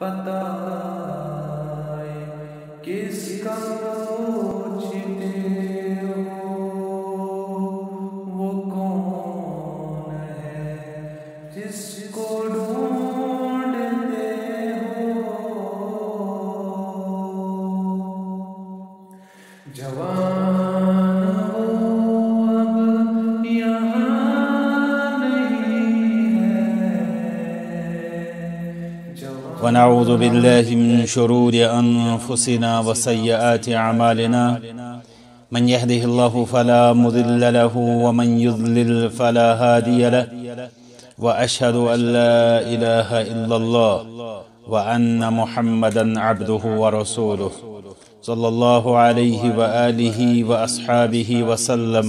پتا کس کا بالله من شرور أنفسنا وسيئات أعمالنا. من يهده الله فلا مضل له ومن يضلل فلا هادي له. وأشهد أن لا إله إلا الله وأن محمدا عبده ورسوله. صلى الله عليه وآله وأصحابه وسلم.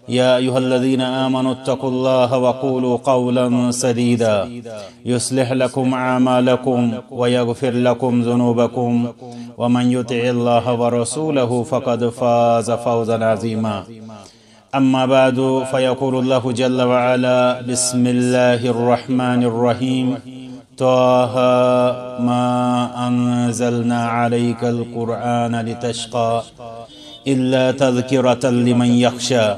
يا أيها الذين آمنوا اتقوا الله وقولوا قولا سديدا. يصلح لكم أعمالكم ويغفر لكم ذنوبكم. ومن يطع الله ورسوله فقد فاز فوزا عظيما. أما بعد فيقول الله جل وعلا بسم الله الرحمن الرحيم. طه ما أنزلنا عليك القرآن لتشقى. إلا تذكرة لمن يخشى.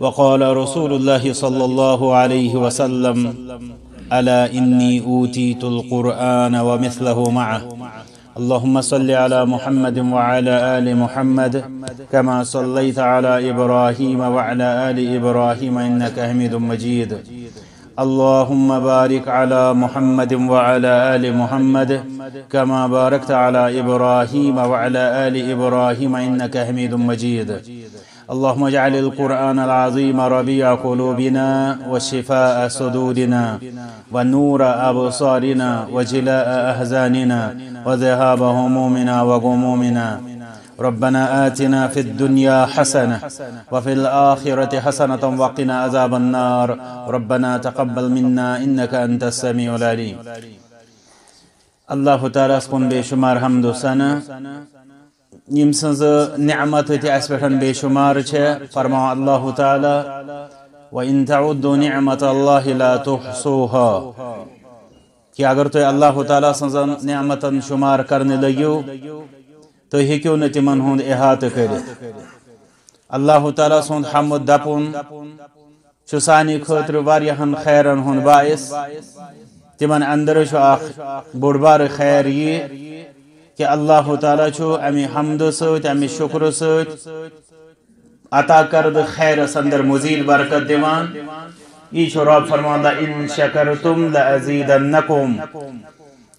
وقال رسول الله صلى الله عليه وسلم ألا إني أوتيت القرآن ومثله معه. اللهم صل على محمد وعلى آل محمد كما صليت على إبراهيم وعلى آل إبراهيم إنك حميد مجيد. اللهم بارك على محمد وعلى آل محمد كما باركت على إبراهيم وعلى آل إبراهيم إنك حميد مجيد. اللهم اجعل القرآن العظيم ربيع قلوبنا وشفاء صدورنا ونور أبصارنا وجلاء أحزاننا وذهاب همومنا وغمومنا. ربنا آتنا في الدنيا حسنة وفي الآخرة حسنة وقنا عذاب النار. ربنا تقبل منا إنك أنت السميع العليم. الله تعالى سكون بشمار حمد و سنة. یم سنز نعمت تی اس پٹھن بے شمار چھ فرما اللہ تعالی وَإِن تَعُدُّ نِعْمَةَ اللَّهِ لَا تُحْصُوهَا. کہ اگر تو اللہ تعالی سنز نعمتن شمار کرنے لگیو تو ہیکیو نہ تمن ہند احاطہ کرت اللہ تعالی سند حمد دپن چھ سانی خاطر واریاہن خیرن ہند باعث۔ تمن اندر چھ اخ بوڑ بار خیر یہ کہ اللہ تعالی چھو امی حمد ست امی شکر ست عطا کرد خیر اندر مزید برکت دیوان۔ یہ چھو رب فرماندہ ان شکرتم لازیدنکم۔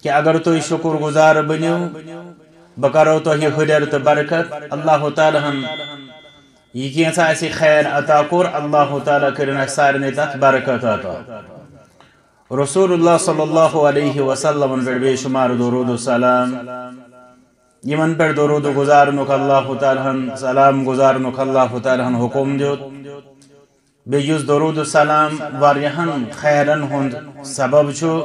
کہ اگر تو شکر گزار بنیو بکرو تو ہی حجر تو برکت اللہ تعالی ہم یہ کیسا ایسی خیر عطا کر اللہ تعالی کرنا سارنے تک برکت عطا. رسول اللہ صلی اللہ علیہ وسلم پر بے شمار درود و سلام. یمن پر درود و گزارنک اللہ تعالی ہن سلام گزارنک اللہ تعالی ہن حکم دیوت. بے یوز درود و سلام واریہن خیرن ہند سبب چھو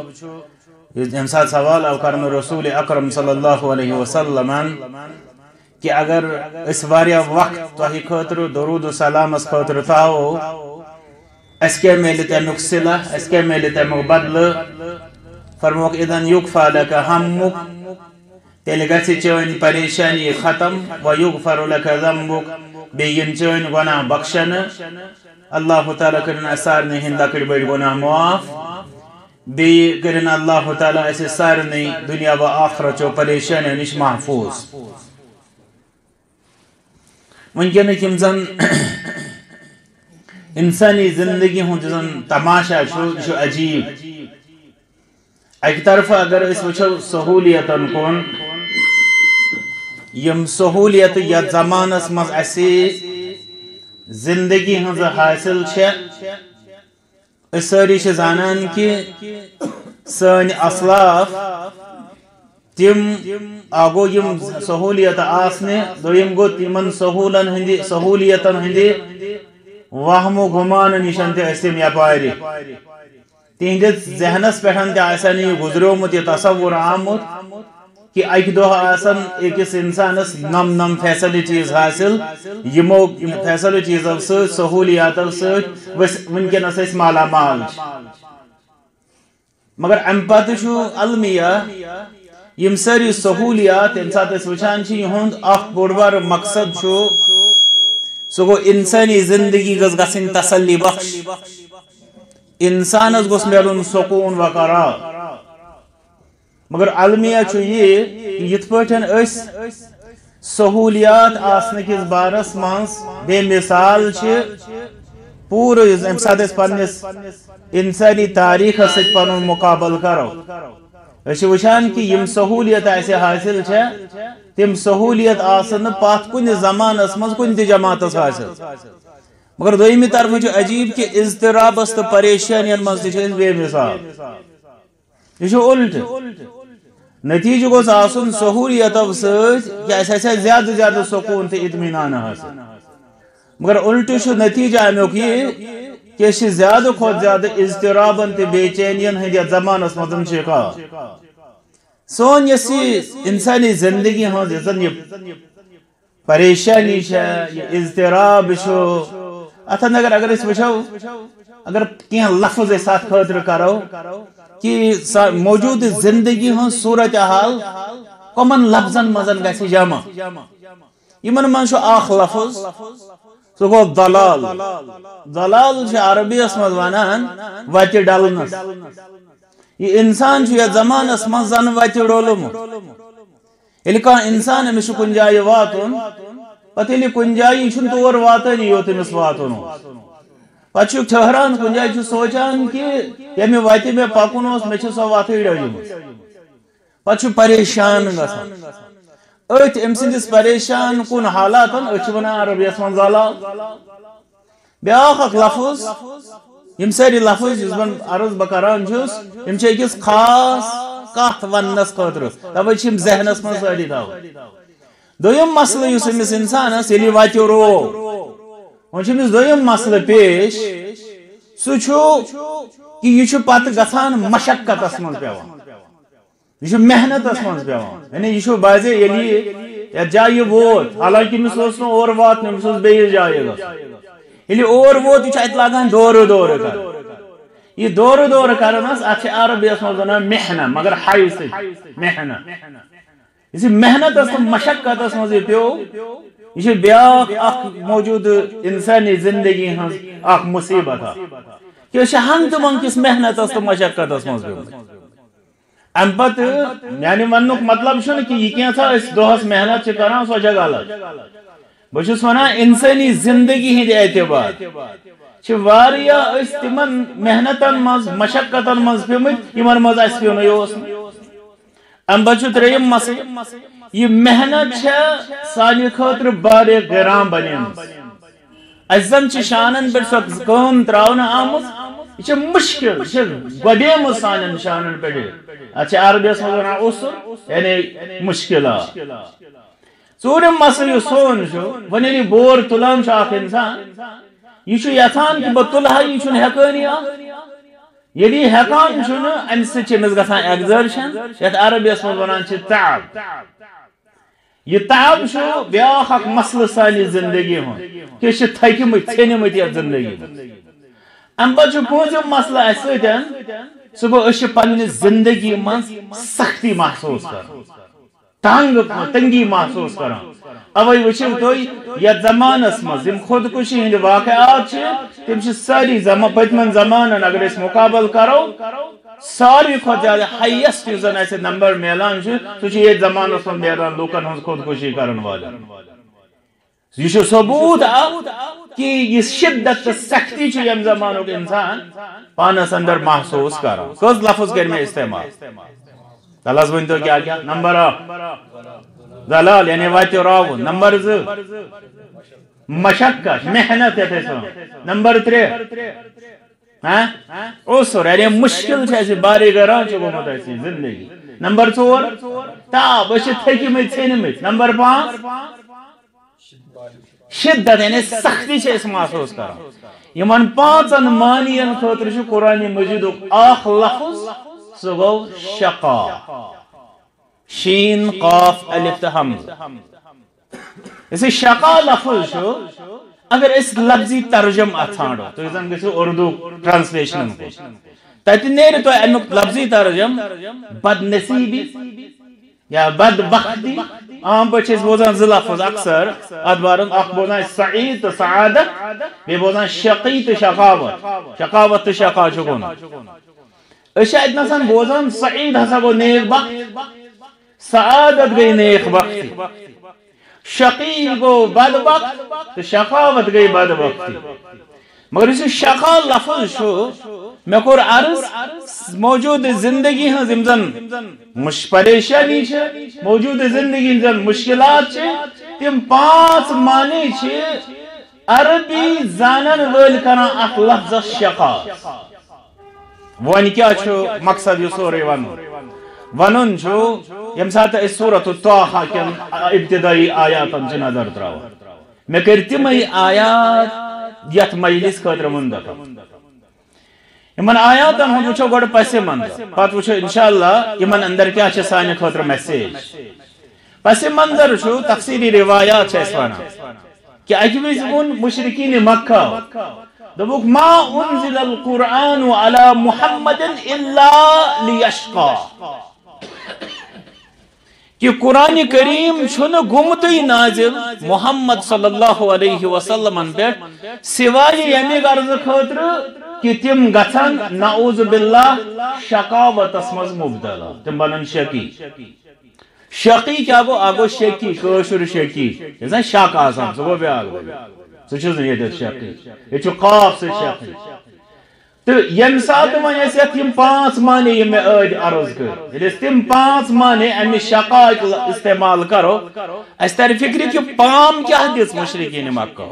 امثال سوال أو کرم رسول اکرم صلی اللہ علیہ وسلم کہ أگر اس واریا وقت توہی خطر درود و سلام اس خطر تاو اس کے ملت نقصلہ اس کے ملت مبدل فرموك إذن یکفا لکا ہمک تلگا سی چون پریشانی ختم و یکفر لکا ذنبک بیین چون گناہ بخشن اللہ تعالی کرن اثار نہیں لکر بیر گناہ معاف. بی کرن اللہ تعالیٰ ایسے سارنی دنیا و آخرت و پریشانی نش محفوظ ممکن ہے کہ زن انسانی زندگی ہوں زن تماشا شو شو عجیب۔ ایک طرف اگر اس وچھو سہولیتن کن یم سہولیت یا زمانس مز اسی زندگی ہنز حاصل چھے ساری زانان کہ سن اصلاف تم آگو یم سہولیت آسنے دویم گو تمن سہولن ہندی سہولیتن ہندی وہم و گمان نشن تے اسم یپاری تہندس ذہنس پہ آسان یہ گزرومت یہ تصور آمت کہ اکہ دہ آسن اکس انسانس نم نم فیسلٹیز حاصل، یمو فیسلٹیزو ست سہولیاتو ست ونکس اس مالا مال۔ مگر ام پتہ المیہ، یم ساری سہولیات یم سات اس وچان چھ یہند اخ بوڑ بار مقصد چھو سو گو انسانی زندگی گز گسن تسلی بخش۔ انسانس گوس میلن سکون و قرار۔ مگر المیہ چھو یہ کہ یت پٹھن اس سہولیات آسن کس بارس منز بے مثال چھ، پور ام سات اس پنس انسانی تاریخ ست پن مقابل کرو۔ اس وچان کہ یم سہولیت ایسے حاصل چھے تم سہولیت آسن پات کن زمان اسمز کن تی جماعت اس حاصل۔ مگر دویمی طرف جو عجیب کہ اضطراب است پریشانی انمز تی بے مثال۔ یہ چھو الٹ۔ نتیجہ گوز آسن سہولیت اب سج کہ ایسے زیادہ زیادہ سکون تی اتمینان حاصل۔ مگر الٹ چھو نتیجہ امیوک یہ کہ زیادہ کھوت زیادہ اضطرابن تے بے چینین ہندی زمان اس مدن شکا سون یسی انسانی زندگی ہاں جی، زن یہ پریشانی شا، یہ اضطراب شو۔ اتن اگر اگر اس وچھو اگر کیا لفظ ساتھ خاطر کرو کہ موجود زندگی ہاں صورتحال کمن لفظن مزن گسی جمع یمن من شو آخ لفظ سو گو دلال۔ دلال چھ عربی اس مز ونان وتی ڈلنس یہ انسان چھ زمان اس مز زن وتی ڈولم۔ یلی کان انسان امس کن جائے واتن، پتہ یلی کن جائے چھن تور واتن یوت امس واتن پتہ چھ ٹھہران کن جائے سوچان کہ یمی وتی میں پکن اس میں چھ سو واتی ڈولم پتہ چھ پریشان گسان ات ام سندس پریشان کن حالات ات ونان عربیس من زلال بیاخ اخ لفظ، یم ساری لفظ جس بن عرض بکران چھس یم چھ اکس خاص کت ونس خاطر توے چھ یم ذہنس من ساری داو۔ دویم مسئلہ یس امس انسانس یلی واتو رو۔ ون چھ امس دویم مسئلہ پیش سو کہ یہ پتہ گژھان مشقتس من پیوان یہ محنت من پیوان یعنی یہ بازے یلی یا جائے ووت حالانکہ مس اس نو اور وات بیس جائے گا یلی اور ووت یہ ات لاگان دور دور کر یہ دور دور کرنس ات عربی اس ونان محنت مگر ہائی سے محنت محنت مشقت اس من پیو یہ بیاکھ اخ موجود انسانی زندگی ہن اخ مصیبت کہ شہن تمن کس محنت اس تو مشقت اس یعنی من پیو ام پت میانہ ون مطلب چھ کہ یہ کیسا دہس محنت کران سو جگہ غلط بہس ونان انسانی زندگی ہند اعتبار۔ چھ واریا اس تمن محنتن مز مشقتن مز پیمت یمن مز اس پیو نیوس ام بچ تریم مسئلہ یہ محنت سانہ خاطر بار گرام بنیم اس زن شانن پہ سو کام تراؤن آمت یہ چھے مشکل یہ گڈیم سان نشانن پہ اچھا عربیس مز ونان اسر یعنی مشکلات ژوٗرِم مسئلہ یُس سون چھُ وۄنۍ ییٚلہِ بور تُلان چھُ اکھ اِنسان. یہِ چھُ یژھان کہِ بہٕ تُلہٕ ہا یہِ چھُنہٕ ہٮ۪کٲنی اکھ ییٚلہِ یہِ ہٮ۪کان چھُنہٕ اَمہِ سۭتۍ چھِ أمِس گژھان ایگزرشن یتھ عربیس منٛز ونان چھِ تاب یہ تاب چھُ بیٛاکھ اکھ مسلہٕ سانہِ زندگی ہُنٛد کہِ أسۍ چھِ تھٔکۍمٕتۍ ژھیٚنۍمٕتۍ یتھ زندگی منٛز ام پتہ پوٗنٛژِم مسلہٕ اَسہِ سۭتۍ سُہ گوٚو أسۍ چھِ پننہِ زندگی منٛز سختی محسوٗس کران تنگ تنگی محسوس کران اوے وچھو توي یتھ زمانس مز یم خودکشی ہند واقعات چھ تم چھ ساری زمان پتمن زمانن اگر اس مقابل کرو ساری کھت زیادہ ہائیسٹ یوزن ایسے نمبر میلان چھ تو چھ یہ زمانس مز میلان لوکن ہند خودکشی کرن والا یہ چھ ثبوت کہ یہ شدت سختی چھ یم زمانک انسان پانس اندر محسوس کران کس لفظ کر میں استعمال دلس ون تو کیا کیا نمبر دلال یعنی واتو راو. نمبر ز. مشقت، محنت یتھ نمبر ترے ہاں؟ اوسر یعنی مشکل چھ اسی باری گران چھ گومت اسی زندگی. نمبر ژور تاب أسۍ چھِ تھٔکمٕتۍ ژھیٚنمٕتۍ نمبر پانٛژھ شدت یعنی سختی چھِ أسۍ محسوٗس کران یِمن پانٛژن مانین خٲطرٕ چھُ قرآنِ مجیدُک اکھ لفظ سُہ شقا. شین، قاف، الف تہٕ حمزہ شقا لفظ چھُ اگر أسۍ لفظی ترجم اتھ ژھانڈو تُہۍ زن اردو ٹرانسلیشنن کُن تتہِ نیرِ تۄہہِ امیُک لفظی ترجم بد نصیبی یا بد بختی عام پٲٹھۍ چھِ أسۍ بوزان زٕ لفظ اکثر اتھ بارس اکھ بوزان سعید تہٕ سعادت بیٚیہِ بوزان شقی تہٕ شقاوت۔ شقاوت تہٕ شقا چھُ گوٚمُت أسۍ چھِ بوزان سعید ہسا گوٚو نیک بخت سعادت گٔے نیک بختی شقی گوٚو بد بخت تہٕ شقاوت گٔے بد بختی مگر یُس شقا لفظ چھُ مےٚ کوٚر عرض موجوٗد زندگی ہٕنٛز یِم زن مش پریشانی چھِ موجوٗد زندگی ہٕنٛز مشکلات چھِ تِم پانٛژھ معنی چھِ عربی زانن وٲلۍ کران اکھ لفظس شقا۔ وۄنۍ کیٛاہ چھُ مقصد یہِ سورُے ونُن ونُن چھُ ییٚمہِ ساتہٕ أسۍ صوٗرت طاحا کٮ۪ن ابتدٲیی آیاتن چھِ نظر تراوان مےٚ کٔرۍ تِمے آیات یتھ مجلس خٲطرٕ منتخب یمن آیاتن ہند وچھو گۄڈٕ پس منظر پتہٕ وچھو انشاءاللہ یمن اندر کیٛاہ چھِ سانہِ خٲطرٕ میسیج۔ پس منظر چھُ تفصیلی روایات چھِ اَسہِ ونان کہ اکہِ وِزِ ووٚن مشرقین مکہ۔ دوٚپُکھ ما انزل القرآن على محمد الا ليشقى کہ قرآن کریم چھُنہٕ گوٚمتٕے نازل محمد صلی اللہ علیہ وسلم پٮ۪ٹھ سوائے یعنی ییٚمہِ غرضہٕ خٲطرٕ کہ تم گژھن نعوذ باللہ شقاوتس منٛز مبتلا۔ تم بنن شقی۔ شقی کیا گو آگو شکی کٲشُر شکی یہِ شک آسان سُہ گوٚو بیٛاکھ دٔلیٖل سُہ چھُس نہٕ ییٚتٮ۪تھ شکی ییٚتہِ چھُ قاف سۭتۍ شکی تو یم سات وۄنۍ اَسہِ یَتھ یِم پانٛژھ معنی یِم مےٚ ٲدۍ عرض کر ییٚلہِ أسۍ تِم پانٛژھ معنی اَمہِ شقاک استعمال کرو اس ترِ فِکرِ کہِ پام کیا دِژ مشرقین مکہ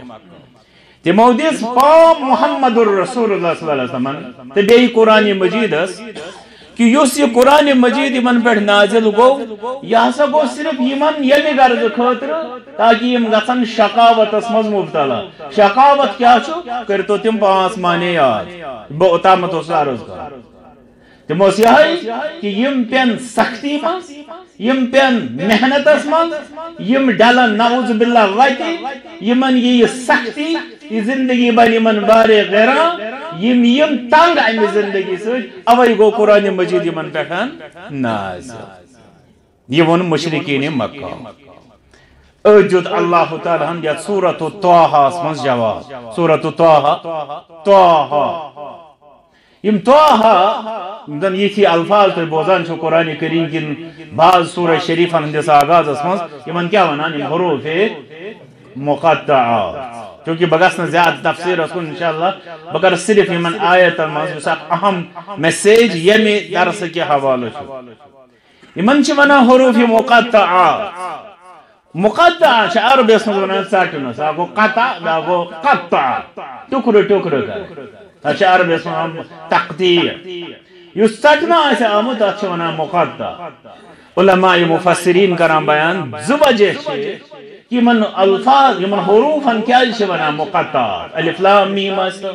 تمو دِژ پام محمد الرسول اللہ صلی اللہ علیہ وسلم تہٕ قرآن مجید اس کہ اس یہ قرآن مجید ان پہ نازل گو یہ ہسا گو صرف یمن یمہ غرض خاطر، تاکہ یم گھن شقاوت مز مبتلا۔ شقاوت کیا چھو کرتو تم پانچ مانے یاد۔ بہ اوتامت عرض کر تم اس کہ یم پین سختی من یم پین محنتس من یم ڈلن نعوذ باللہ وتی یمن یہ سختی، یہ زندگی بن یمن بارے غیران یم یم تنگ امہ زندگی سۭتۍ اوے گو قرآن مجید یمن پٮ۪ٹھ نازل۔ یہ ووٚن مشرقین مکہ۔ أجد اللہ تعالیٰ ہن یتھ سورت طاہس منٛز جواب سورت طاہا طاہا۔ یم طاہا زن یتھی الفاظ تُہۍ بوزان چھو قرآن کریم کن بعض سورہ شریفن ہندس آغازس منٛز یمن کیٛاہ ونان یم حروف مقطعات چونکہ بہ گھس زیادہ تفسیر کن انشاءاللہ بہ کر صرف یمن آیتن مز اہم میسیج یمہ درس کے حوالہ یمن چھ ونان حروف مقطعات مقطع چھ عربیس مز ونان ژٹنس اکھ قطع بیا قطع ٹکر ٹکر کر تتھ چھ عربیس ونان تقطیع یس ژٹنا آسہ آمت تتھ چھ ونان مقطع علماء مفسرین کران بیان زٕ وجہ چھ یمن الفاظ یمن حروفن کیا چھ ونان مقطعات الف لام، میم است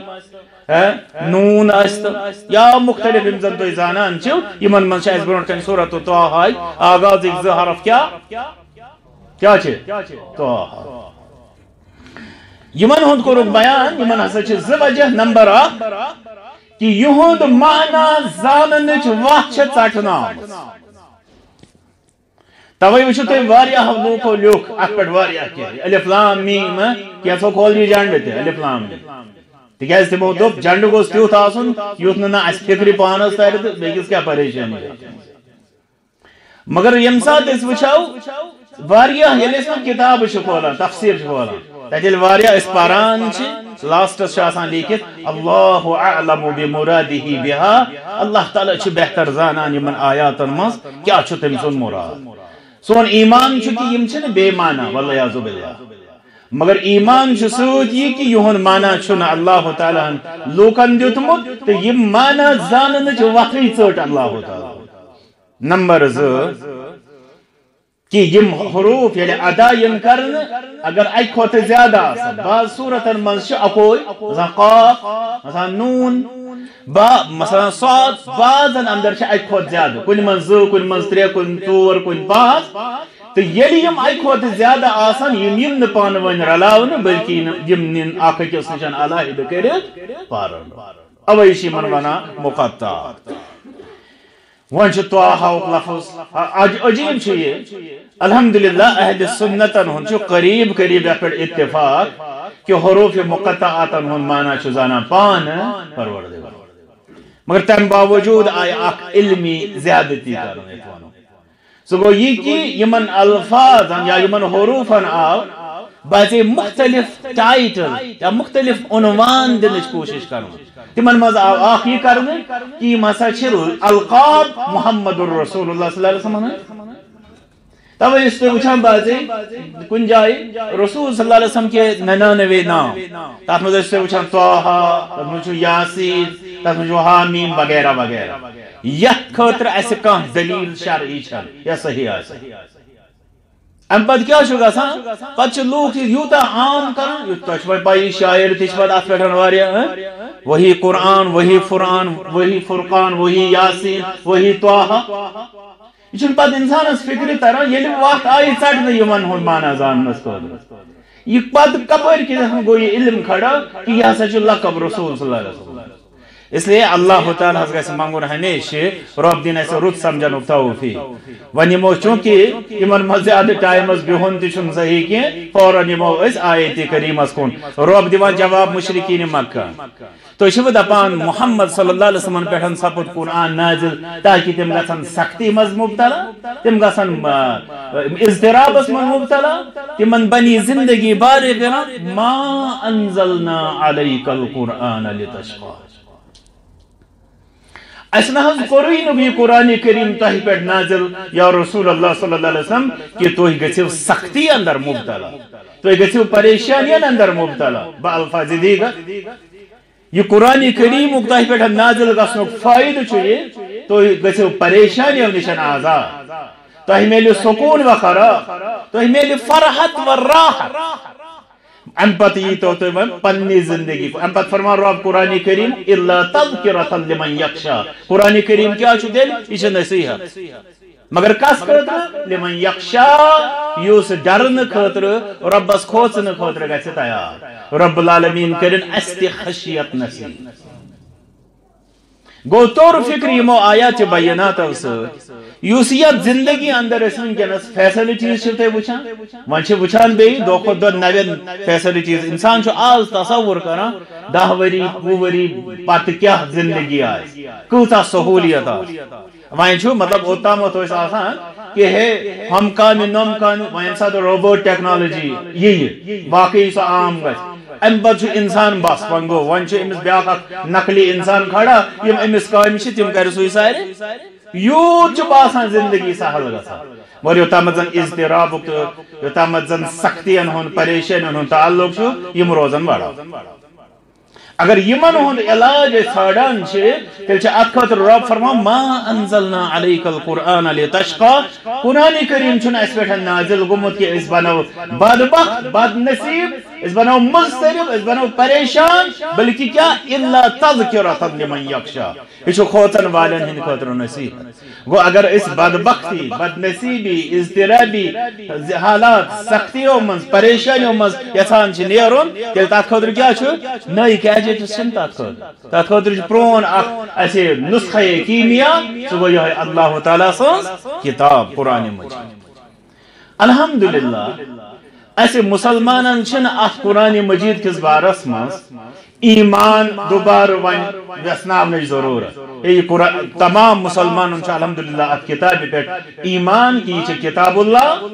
نون است۔ یا مختلف یم زن تو زانان چھو یمن من چھ اس برونٹ کن سورۃ طه آغاز ایک ز حرف کیا؟ کیا چھ طه یمن ہند کو بیان، یمن ہسا چھ ز وجہ نمبر 1 کہ یہند معنی زاننچ وقت چھ ژٹنا توے وچھو تُہۍ واریاہ لوکو لیوکھ اتھ پٮ۪ٹھ واریاہ کینٛہہ الف لام میم کینٛژھو کھول جی یہِ جنڈٕ تہِ الف لام۔ تِکیٛازِ تِمو دوٚپ جنڈٕ گوٚژھ تیُتھ آسُن یُتھ نہٕ نہ اَسہِ فِکرِ پانس ترِ تہٕ بیٚکِس کیٛاہ پریشٲنی مگر ییٚمہِ ساتہٕ أسۍ وٕچھو واریاہ یعنی ییٚلہِ أسۍ وۄنۍ کِتابہٕ چھِ کھولان تفسیٖر چھِ کھولان تتہِ ییٚلہِ واریاہ أسۍ پران لاسٹس چھُ آسان لیٖکھِتھ اللہ اعلم بمرادہ بها اللہ تعالیٰ چھُ بہتر زانان یِمن آیاتن منٛز کیٛاہ چھُ تٔمۍ سُنٛد مُراد؟ سون ایمان چھُ کہ یم چھنہٕ بے معنی واللہ یعزو باللہ۔ مگر ایمان چھُ سۭتۍ یہِ کہ یہُنٛد معنی چھُنہٕ اللہ تعالیٰ ہن۔ لوٗکن دیُتمُت تہٕ یِم معنی زاننٕچ وتھٕے ژٔٹ اللہ تعالیٰ۔ نمبر ز کہ یم حروف یعنی ادا ین کرن، اگر اکھ کھوت زیادہ آسن بعض صورتن منز چھ اکوئی مثلا قاف، مثلا نون، با، مثلا صاد بعضن اندر چھ اکھ کھوت زیادہ کن منز کن منز ترے کن ژور کن پانچ تو یلی یم اکھ کھوت زیادہ آسن یم یم نہ پان ون رلاون بلکہ یم نن اکھ کس نشان علیحدہ کرت پارن. اوے چھ من ونا مقطع. ون توحا لفظ آج عجیب چھ یہ الحمدللہ، اہل سنتن ہن چھ قریب قریب یتھ پہ اتفاق کہ حروف مقطعاتن ہن مانا چھ زانا پان، پروردگار. مگر تم باوجود آئی اخ علمی زیادتی کرن یت سو گو یہ کہ یمن الفاظ یا یمن حروفن آو بعضی مختلف ٹائٹل یا مختلف عنوان دنچ کوشش کرن تمن مز آو اخ یہ کرن کہ مسا چھ القاب محمد الرسول اللہ صلی اللہ علیہ وسلم توے اس پہ وچھان بازے کن جائے رسول صلی اللہ علیہ وسلم کے ننانوے نام۔ تات مجھے اس پہ وچھان توحا تات مجھے یاسین تات مجھے حامیم وغیرہ وغیرہ۔ یہ خطر ایسے کان دلیل شرعی چھل یا صحیح آسا ام پت کیا چھو گا سا پت چھو لوگ یوتا عام کرن یوتا چھو پائی شاعر تیچ پت آت پیٹھن واریا ہاں؟ وہی قرآن، وہی فرآن وہی فرقان، وہی یاسین، وہی توحا یہ چھن پت انسانس فکر تران یلی یعنی وقت آئی ژٹنہ یمن ہن مانا زاننس خٲطرٕ یہ پت کپر کی گو یہ علم کھڑا، کہ یہ ہسا چھ لقب رسول صلی اللہ علیہ وسلم۔ اس لیے اللہ تعالیٰ حس گھس منگن ہمیشہ رب دین اسے رت سمجھن توفی ون یمو چونکہ یمن مز زیادہ ٹائمس بہن تہ صحیح کی فوراً یمو اس آیت کریم کریمس کن رب دیوان جواب مشرقین مکہ۔ تو چھو دپان محمد صلی اللہ علیہ وسلم پہ سپد قرآن نازل، تاکہ تم گھن سختی مز مبتلا، تم گھن اضطرابس مز مبتلا تمن بنی زندگی بار ما انزلنا علیک القرآن لتشقى اس نہ کوئی نبی قرآن کریم تہ پہ نازل، یا رسول اللہ صلی اللہ علیہ وسلم، کہ تو گھو سختی اندر مبتلا۔ تو گھو پریشانین اندر مبتلا۔ با الفاظ دیگا۔ یہ قرآن کریم تہ پہ نازل گھنک فائدہ چھ تو گھو پریشانیوں نشن آزاد تہ میلو سکون و قرار تہ میلو فرحت و راحت۔ ام پت یہ تو تو پنی زندگی کو ام پت فرما رب قرآن کریم الا تذکرۃ لمن یخشا قرآن کریم کیا چھ دل یہ نصیحت مگر کس خاطر لمن یخشا یوس ڈرن خاطر ربس کھوچن خاطر گژھِ تیار رب العالمین کرن است خشیت نصیب گو طور فکر یمو آیات بیانات ست یس زندگی اندر اس ونکس فیسلٹیز چھو تے وچھان ون چھ وچھان بیٚیہِ دۄہ کھۄتہٕ دۄہ نوین فیسلٹیز انسان چھُ آز تصور کران دہ ؤری وُہ ؤری پتہٕ کیٛاہ زندگی آسہِ کۭژاہ سہوٗلیت آسہِ وۄنۍ چھُ مطلب اوٚتامَتھ ٲسۍ آسان کہ ہے، ہم کامہِ نم کامہِ وۄنۍ ییٚمہِ ساتہٕ روبوٹ ٹیکنالوجی یِیہِ باقٕے سۄ عام گژھِ ام پتہٕ انسان بس وۄنۍ گوٚو وۄنۍ چھُ أمِس نقلی انسان کھڑا یِم أمِس کامہِ چھِ تِم کرِ سارے یوت باسان زندگی سہل گا مگر یوتام زن اضطراب یوتام زن سختین ہن پریشان ہن تعلق یم روزن بڑا اگر یمن ہند علاج ژھانڈان تیل ات خاطر رب فرما ما انزلنا علیک القرآن لتشقى قرآن کریم چھن اس پہ نازل گمت کہ اس بنو بدبخت بد نصیب اس بنو مضطرب، اس بنو پریشان، بلکہ کیا؟ الا تذکرۃ لمن یخشى۔ یہ کھوتن والن ہند خاطر نصیحت گو اگر اس بدبختی بد نصیبی اضطرابی، حالات سختیوں من پریشانیوں من یسان چھ نیرون تیل تات خاطر کیا چھ نئی کیا گیجٹس چھن تات خاطر تات خاطر چھ پرون اخ اسے نسخہ کیمیا، سو گو یہ اللہ تعالی سن کتاب قرآن مجید۔ الحمدللہ اسے مسلمانن چھن اخ قرآن مجید کس بارس مز ایمان دوبار ون وسناونچ ضرورت یہ تمام مسلمانن چھ الحمدللہ ات کتاب پہ ایمان کی یہ کتاب اللہ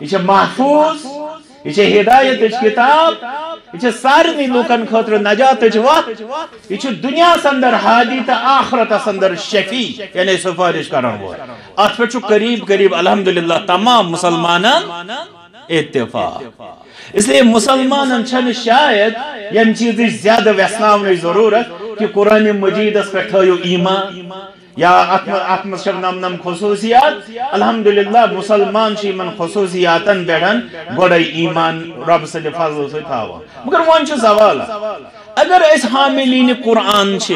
یہ محفوظ یہ ہدایت کتاب یہ سارے لوکن خاطر نجات وقت یہ دنیا اندر ہادی تو آخرت اندر شفیع یعنی سفارش کرن وول ات پہ قریب قریب، الحمدللہ، تمام مسلمانن اتفاق۔ اس لیے مسلمان چھن شاید یم چیز زیادہ ویسناون ضرورت کہ قرآن مجید اس پہ تھو ایمان۔ یا ات مز نم نم خصوصیات۔ الحمدللہ مسلمان چھ من خصوصیاتن پہ گوڑے ایمان رب سند فضل سی تھاوان۔ مگر ون سوال اگر اس حاملین قرآن چھ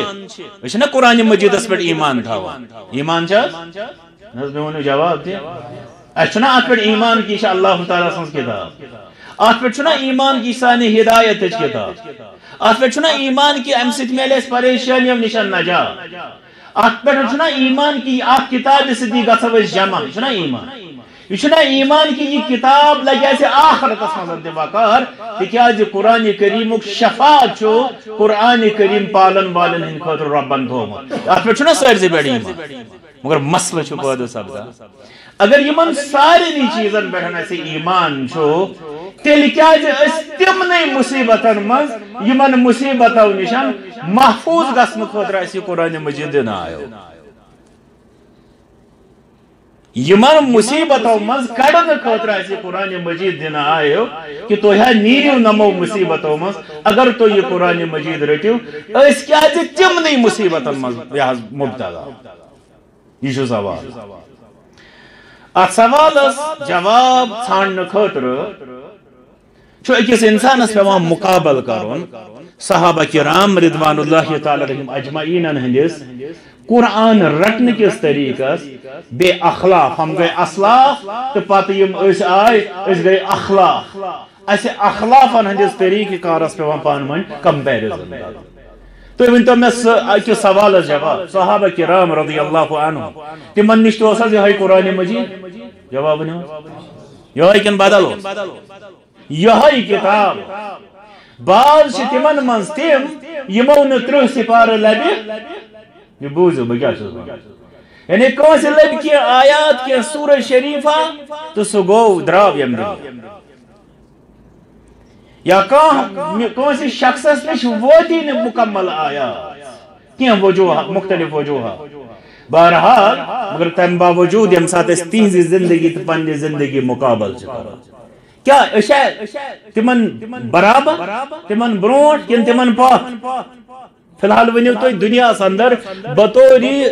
نا قرآن مجیدس پہ ایمان تھاوان۔ ایمان چھ؟ مے ونو جواب تہ اچھنا ات پہ ایمان کی اللہ تعالیٰ سن کتاب ات پہ ایمان کی سانہ ہدایت کتاب ات پہ ایمان کی ام ست میلے پریشانیوں نشان نجا ات پہ ایمان کی ات کتاب ستی گھو جمع۔ یہ ایمان۔ یہ ایمان کی یہ کتاب لگے اسے آخرت مزن تہ وقار تکیاز قرآن کریم شفاعت چھو، قرآن کریم پالن والن ہند خاطر ربن تھومت ات پہ سارے بڑ ایمان۔ مگر مسئلہ چھو پٲدٕ سپدان اگر یمن سارے چیزن پہ ایمان چھو تیل کیا تمنے مصیبتن مز یمن مصیبتو نشان محفوظ گھن خاطر اس قرآن مجید دن آیو یمن مصیبتو مز کڑن خاطر اس قرآن مجید دن آیو کہ تو ہے نیریو نمو مصیبتو مز اگر تو یہ قرآن مجید رٹیو اس کیا تمنے مصیبتن مز مبتلا یہ سوال۔ ات سوال جواب ژھانڈ خاطر اکس انسانس پیوان مقابل کرن صحابہ کرام رضوان اللہ تعالی رحم اجمعین ہندس قرآن رٹن کس طریقہ بے اخلاق ہم گئے اسلاف تو پتہ یم اس آئے اس گئے اخلاق اس اخلافن ہندس طریقہ کارس پیوان پان من کمپیرزن تو ون تو میں اکہ سوال جواب صحابہ کرام رضی اللہ عنہ تمن نش تو یہ قرآن مجید جواب نہیں یہ کن بدل یہ کتاب بعض تمن من تم یمو ن ترہ سپار لبہ یہ بوزو بہ کیا یعنی کونس لب کی آیات کی سورہ شریفہ تو سو گو دراو یم یا کون؟ سی نش ووتی ن مکمل آیا؟ کی وجوہ؟ مختلف وجوہ۔ بہرحال، مگر تم باوجود یم سات اس تہذی زندگی تو پنہ زندگی مقابل کیا تمن برابر؟ تمن بروٹ؟ کن تمن پات فی الحال ونیو تو دنیا اندر بطوری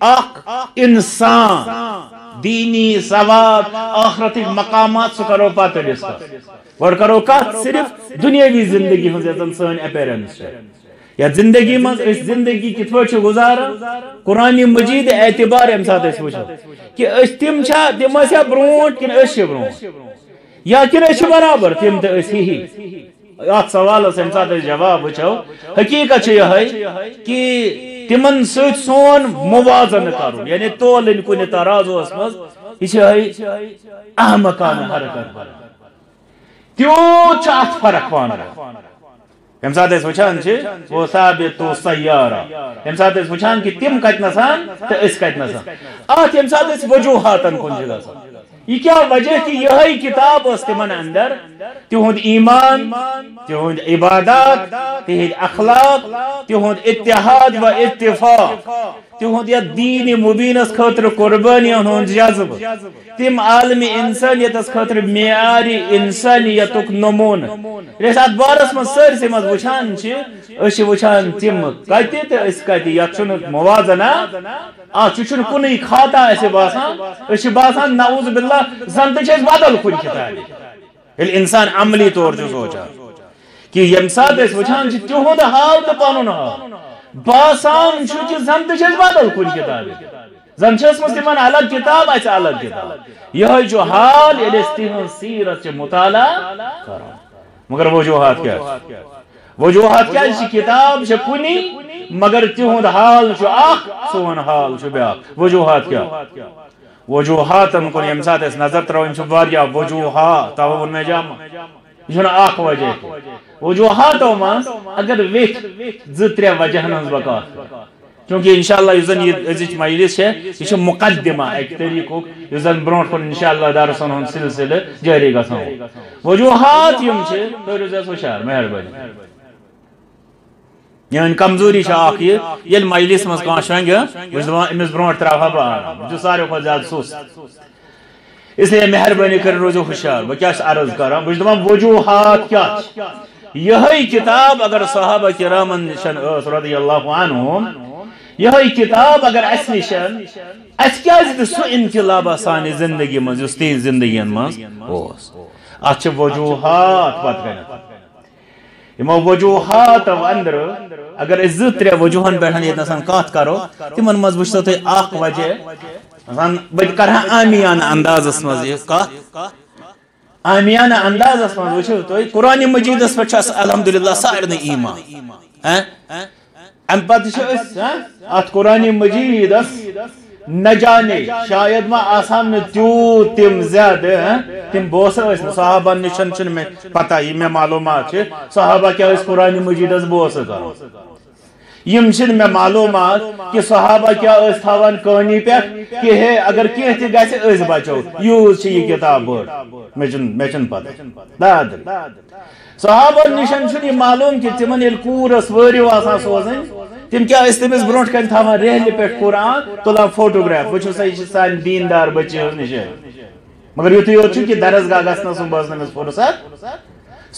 اخ، انسان، دینی ثواب آخرتی مقامات سو کرو پتہ ڈسکس گۄڈٕ کرو کتھ صرف دنیاوی زندگی ہٕنٛز یۄس زن اپیرنس چھِ یا زندگی منٛز أسۍ زندگی کِتھ پٲٹھۍ چھِ گُزاران قرآنہِ مجیٖد اعتبار ییٚمہِ ساتہٕ أسۍ وٕچھو کہِ أسۍ تِم چھا تِم ٲسیا برونٛٹھ کِنہٕ أسۍ چھِ برونٛٹھ۔ یا کِنہٕ أسۍ چھِ برابر تِم تہٕ أسۍ ہی۔ ہی اتھ سوالس ییٚمہِ ساتہٕ جواب وٕچھو حقیٖقت چھِ یِہے کہِ تِمن سۭتۍ سون موازنہٕ کرُن یعنی تولٕنۍ کُنہِ ترازوس منٛز، یہِ چھِ یِہے احمقانہٕ حرکت۔ تیوت ات فرق پان یم سات وچان وہ ثابت تو سیارہ۔ یم سات وچان کہ تم کت نسان تو اس کت نسان ات یم سات وجوہاتن کن جگہ یہ کیا وجہ کہ یہی کتاب اس تمن اندر، تہند ایمان، تہند عبادات، تہند اخلاق، تہند اتحاد و اتفاق۔ تہند یا دین مبینس خاطر قربانیاں ہند جذب. تم عالم انسانیت خاطر معیاری انسانیت نمون ریس ات بارس من سرسے مز وچھان چھ وچھان تم کتہ تو اس کتہ یت موازنہ؟ ات چھ کن کھاتا اسے باسان اس باسان نعوذ باللہ زن تو بدل کن کتاب یل انسان عملی طور سے سوچا کہ یم سات اس وچھان چھ تہند حال تو پنن حال. باسان چھ زن تو بدل کن کتاب زن چھس مس تمن الگ کتاب اس الگ جی کتاب۔ یہ جو حال یل استہن سیرت مطالعہ کرو مگر وجوہات کیا وجوہات کیا اس کتاب چھ کنی، مگر تہند حال چھ اخ سون حال چھ بیاکھ وجوہات کیا؟ وجوہاتن کن یم سات اس نظر ترو یم چھ واریا وجوہات تو ون میں جام یہ اخ وجہ وجوہاتو من اگر ویت زترے وجہ نز بکات کیونکہ انشاءاللہ یہ زن یہ ازچ مجلس ہے، یہ مقدمہ ایک طریقہ۔ یہ زن برونٹ کن انشاءاللہ دارسن ہن سلسلہ جاری گژھان وجوہات یم چھ تو روزس ہوشیار مہربانی۔ یعنی کمزوری چھ اخ یہ، یل مجلس مز کان شنگ بس دپان امس برونٹ تراوہا بہٕ جو ساروی کھۄتہٕ زیادٕ سُس اس لیے مہربانی کر روزو ہوشیار بہ کیا عرض کران بہ دپان وجوہات کیا؟ یہی کتاب اگر صحابہ کرامن رضی اللہ عنہم یہ کتاب اگر اس نشن اس کیا سو انقلاب سانہ زندگی من اس تیز زندگی من ات اچھا، وجوہات پتہ کنت یمو وجوہات اندر، اگر اس زٕ ترٛےٚ وجوہن پٮ۪ٹھ ییٚتنَس کتھ کرو تمن منٛز وٕچھتو تُہۍ اکھ وجہ زن بہٕ کرٕ ہا آمیانہ اندازس منٛز یہِ کتھ آمیانہ اندازس منٛز وٕچھو تُہۍ قرآنہِ مجیٖدس پٮ۪ٹھ چھُ الحمدللہ سارنٕے ایمان ام پتہٕ چھِ أسۍ اتھ قرآنہِ مجیٖدس نہ جانے شاید ما آسان نہ تیوت تم زیادہ تم بوس ٲسۍ نہٕ صحابہ نشن چھنہٕ مےٚ پتہ یہِ مےٚ معلوٗمات چھِ صحابہ کیٛاہ ٲسۍ قرآنہِ مجیٖدس بوس کران یم چھنہٕ مےٚ معلوٗمات کہِ صحابہ کیٛاہ ٲسۍ تھاوان کٲنی پٮ۪ٹھ کہِ ہے، اگر کینٛہہ تہِ گژھِ أسۍ بچو یوٗز چھِ یہِ کِتاب بٔڑ مےٚ چھُنہٕ پتہ۔ دادر صحابہ نشن چھُنہٕ یہِ معلوٗم کہِ تِمن ییٚلہِ کوٗر ٲس وٲرِو آسان تم کیا اس تمس برونٹ کن تھاوان ریہلہِ پٮ۪ٹھ قرآن؟ تُلان فوٹوگراف۔ بہٕ چھُس یہِ چھِ سانہِ دیٖندار بچی ہٕنٛز نِشٲنی مگر یُتھُے یوت چھُ کہِ درسگاہ گژھنس سُم بٲژ نٔمِس فرصت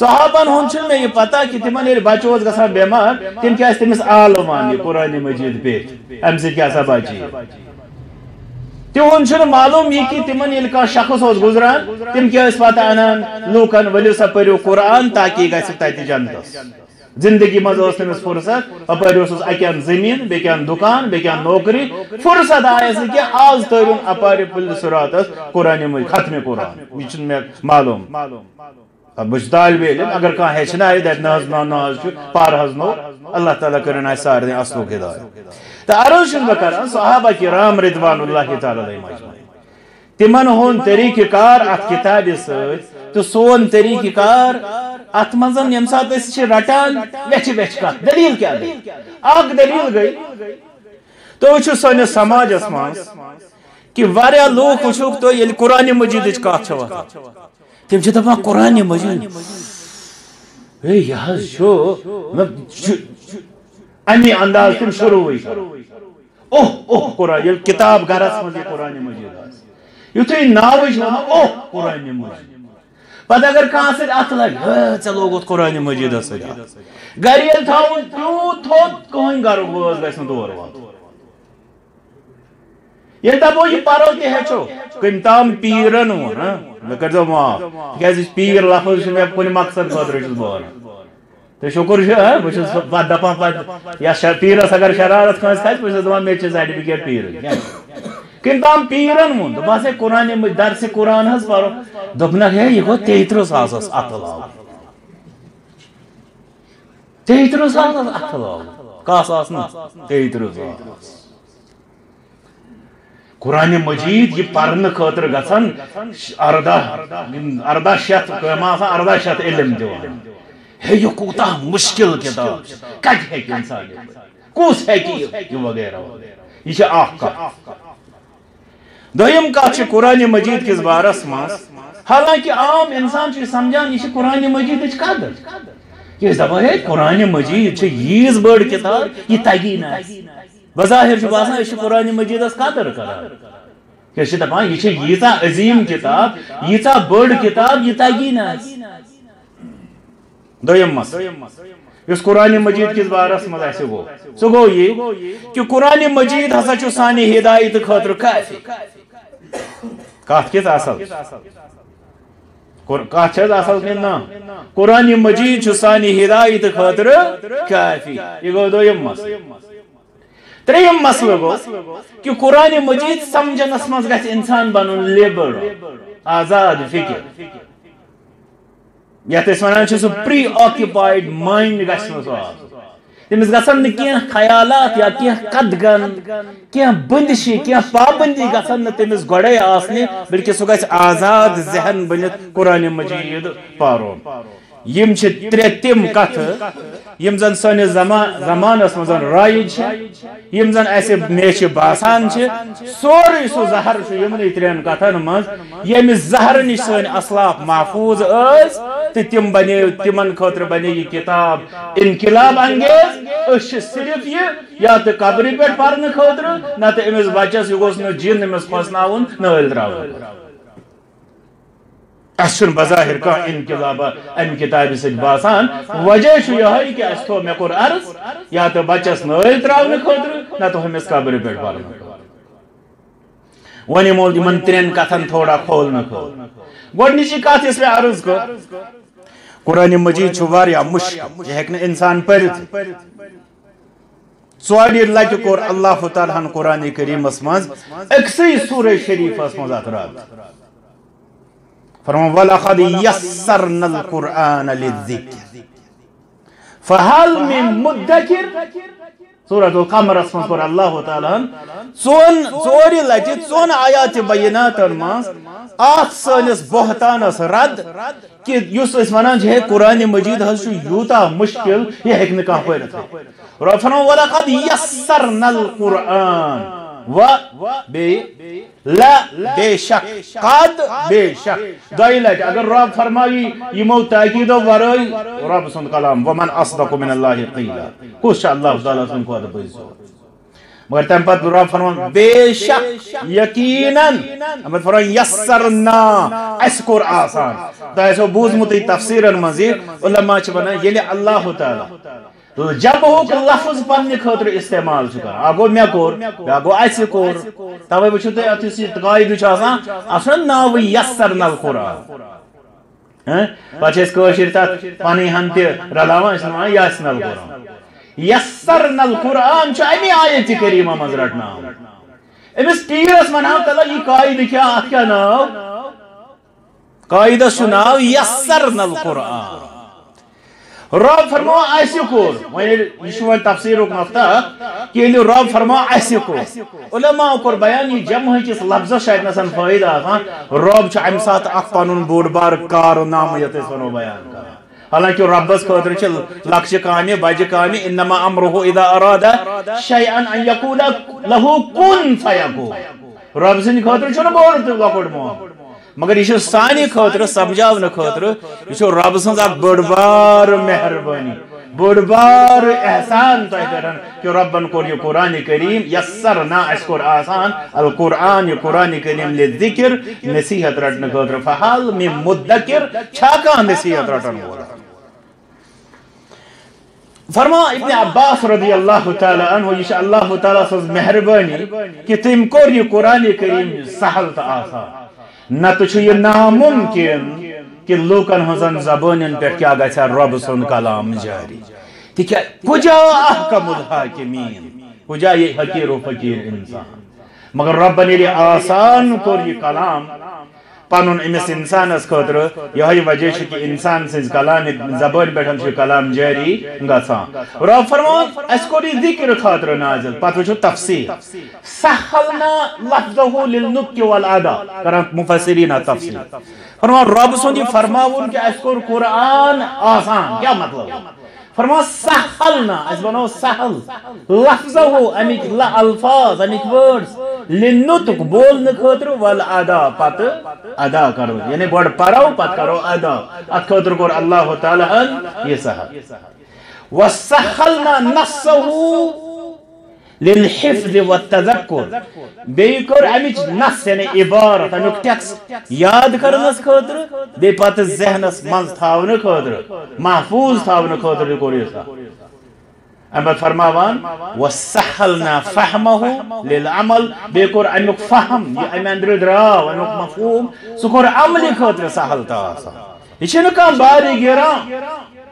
صحابن ہُنٛد چھُنہٕ مےٚ یہِ پتہ کہِ تِمن ییٚلہِ بچہٕ اوس گژھان بٮ۪مار تِم کیٛاہ ٲسۍ تٔمِس آلوان یہِ قرآنہِ مجیٖد پیٚٹھ اَمہِ سۭتۍ کیٛاہ سا بچی تِہُنٛد چھُنہٕ معلوٗم یہِ کہِ تِمن ییٚلہِ کانٛہہ شخص اوس گُزران تِم کیٛاہ ٲسۍ پتہٕ انان لوٗکن ؤلِو سا پٔرِو قرآن تاکہِ یہِ گژھِ تتہِ جنتس زندگی مز تمس فرصت اپر اس اکیان زمین بیان دکان بیان نوکری۔ فرصت آئے سی کہ آز ترین اپار پل سرات قرآن مجھ ختم قرآن، یہ میں معلوم۔ بچ طالب علم اگر کان ہیچنا ہے دت ناز نا ناز چھ پار حز نو اللہ تعالی کرن ہے سارے اصلو ہدایت۔ تا عرض چھن بکران صحابہ کرام رضوان اللہ تعالی علیہ مجمعین۔ تمن ہون طریقہ کار ات کتاب ست تو سون طریقہ کار ات منزن یم سات اس چھ رٹان وچ وچ کا۔ دلیل کیا گئی اگ دلیل گئی۔ تو وچھو سن سماج اسمان کہ واریا لوگ وچھو تو یل قران مجید وچ کات چھوا تم چھ دپان قران مجید اے یہ شو امی انداز تم شروع ہوئی۔ اوہ اوہ، قرآن یل کتاب گھرس مجھے، قرآن مجید یتھے ناوچ ونو اوہ، قرآن مجید پتہ اگر کان سے ات لگ ہاں، ژے لوگت قرآن مجید سۭتۍ گرِ ییٚلہِ تھاوُن تیوٗت تھوٚد کٕہٕنۍ گرُک بٲژ گژھِ نہٕ تور واتُن ییٚلہِ دپو یہِ پرو تہِ ہیٚچھو کٔمۍ تام پیرن پیٖرن ووٚن مےٚ کٔرۍزیو معاف تِکیٛازِ پیٖر لفظ چھُ مےٚ کُنہِ مقصد خٲطرٕ چھُس بہٕ ونان تہٕ شُکُر چھُ بہٕ چھُس پتہٕ دپان پتہٕ یا پیٖرس اگر شرارت کٲنٛسہِ کھسہِ بہٕ چھُس دپان مےٚ چھِ سرٹِفکیٹ پیٖرٕچ کن تام پیرن وون دپ ہسا قرآن درس قرآن حس پرو دپنک ہے یہ گو تیترہ ساس ات لاگ تیترہ ساس ات لاگ کس آس نا تیترہ ساس قرآن مجید یہ پرن خاطر گژھان اردہ اردہ شیت قیمہ آسان اردہ شیت علم دیوان ہے یہ کوتا مشکل کتاب کت ہے انسان کس ہے یہ وغیرہ یہ چھ اخ کت دویم کت قرآن مجید کس بارس مز حالانکہ عام انسان سمجھان یہ قرآن مجید قدر یہ دپان ہے قرآن مجید ییز بڑ کتاب یہ تگی نا بظاہر باسان ہاں، یہ قرآن مجید قدر کران کہ دپان یہ ییتا عظیم کتاب ییتا بڑ کتاب، یہ تگی نا دویم مس۔ اس قرآن مجید کس بارس مز ایسے گو سو گو یہ کہ قرآن مجید ہسا چھ سانی ہدایت خاطر کافی۔ کت کت اصل؟ کت اصل کن نا قرآن مجید سانی ہدایت خاطر کافی۔ یہ گو دویم مس۔ تریم مسئلہ گو کہ قرآن مجید سمجھنس مز گھس انسان بنن لیبر آزاد فکر یت ونان سہ پری آکوپائڈ مائنڈ گھس آسن تمس گھن کی خیالات یا کی قدگن کی بندشی کی پابندی گھن تمس گوڑے آسنی بلکہ سہ گھ آزاد ذہن بنت قرآن مجید پارون یم چھ ترے تم کت یم زن سنس زمانس مز رائج یم زن اس میچ باسان چھ سوری سو زہر چھ یمن ترین کتن مز یم زہر نش سن اسلاف محفوظ اس تو تم بنے تمن خاطر بنے یہ کتاب انقلاب انگیز اس صرف یہ یا تو قبر پہ پرنے خاطر نہ تو امس بچس یہ گوس نہ جن امس پھسناون نہ تراون اسن بظاہر کا انقلاب ام کتاب سے باسان، وجہ چھ یہ کہ اس تو میں کور عرض، یا تو بچس نویل تراؤن خاطر نہ تو ہمس قبر پہ بالن ونی مول من ترین کتن تھوڑا کھولنا کھول۔ گۄڈنِچی کتھ یس مےٚ عرض کر قرآن مجید چھ واریاہ مشکل یہ ہیٚکہِ نہٕ انسان پٔرِتھ ژورِ لٹہِ کوٚر اللہ تعالیٰ ہن قرآن کریٖمس منٛز أکسٕے سورہ شریٖفس منٛز اتھ رد فرمان وَلَقَدْ يَسَّرْنَا الْقُرْآنَ لِلذِّكْرِ. فَهَلْ مِن مُدَّكِرْ سورة القمر اسمه قر الله تعالى ژون ژورِ لٹہِ ژون آیات بینات بیناتن منٛز اکھ سٲنِس بہتانس رد کہ یُس أسۍ ونان چھِ قرآن مجید حظ چھُ یوٗتاہ مُشکل، یہِ ہیٚکہِ نہٕ کانٛہہ پٔرِتھ رب وَلَقَدْ يَسَّرْنَا الْقُرْآنَ. و بے لا بے شک قد بے شک دائی لٹ اگر رب فرمائی یمو تاکید ورائی رب سند کلام ومن اصدق من اللہ قیلا کس اللہ تعالیٰ سن کو ادب مگر تم پت رب فرمان بے شک یقیناً امت فرمان یسرنا اس کور آسان تو ایسو بوزمتی تفسیرن مزید علماء چھ بنا یلی اللہ تعالیٰ تو جب ہو لفظ پنہ خاطر استعمال کر اگو مے کور اگو اسی کور توے وچھو تے اتھ سی قاعدہ چھ آسان اصل ناو یسر نل قران ہیں پچھ اس کوشر تت پنی ہن تے رلاوان اس ناو یس نل قران یسر نل قران چھ امی ایت کریمہ مز رٹنا امس پیرس مناو تلا یہ قاعدہ کیا ات کیا ناو؟ قاعدہ سناو، یسر نل قران رب فرما ایسی کور یہ شوان تفسیر مفتا کہ یہ رب فرما ایسی کور علماء کور بیان یہ جمع کس لفظ شاید نسان فائدہ آسان رب چھ ام سات اخ پانون بوڑ بار کار نام یتس ونو بیان کر حالانکہ ربس خاطر چھ لکش کامی بج کامی انما امره اذا اراد شیئا ان یقول له کن فیکون رب سن خاطر چھ بوڑ تو لکڑ مو مگر یہ سانی خاطر سمجھاؤن خاطر، یہ رب سن بڑ بار مہربانی بڑ بار احسان تو کہ ربن کور یہ قرآن کریم یسرنا اس کور آسان، القرآن یہ قرآن کریم لذکر نصیحت رٹن خاطر، فحال میں مدکر چھاکا نصیحت رٹن ہو فرما، ابن عباس رضی اللہ تعالی عنہ، یہ اللہ تعالی سے مہربانی کہ تم کور یہ قرآن کریم سہل تا آسان۔ نتو چھو یہ ناممکن کہ لوکن ہزن زبانین پہ کیا گا رب سن کلام جاری تک کجا احکم الحاکمین کجا یہ حقیر و فقیر انسان مگر رب نے آسان کر یہ کلام پنن امس انسان خاطر یہ وجہ کہ انسان سز کلام زبان بیٹھن پہ کلام جاری گسان رب فرمان اس کو ذکر خاطر نازل پتہ وچھو تفسیر سہلنا لفظه للنطق والادا کران مفسرین تفسیر فرمان رب سن فرماون کہ اس کو قرآن آسان کیا مطلب فرما سہلنا اس بنو سہل. لفظہ امیک الفاظ امیک ورڈز لنطق بولن خاطر وال ادا پت ادا کرو. یعنی بڑ پرو پت کرو ادا. ات خاطر کر اللہ تعالی ان، یہ سہل. وسہلنا نفسه للحفظ والتذكر. بيكر امچ نص یعنی عبارت امیک ٹیکس یاد کرنس خاطر بی پت ذہنس منز محفوظ تھاون خاطر کور یہ فرماوان وسهلنا فهمه للعمل. بيكر امیک فهم یہ امی اندر دراو مفهوم. سکور عمل خاطر سهل تا یہ چھنہ کان باری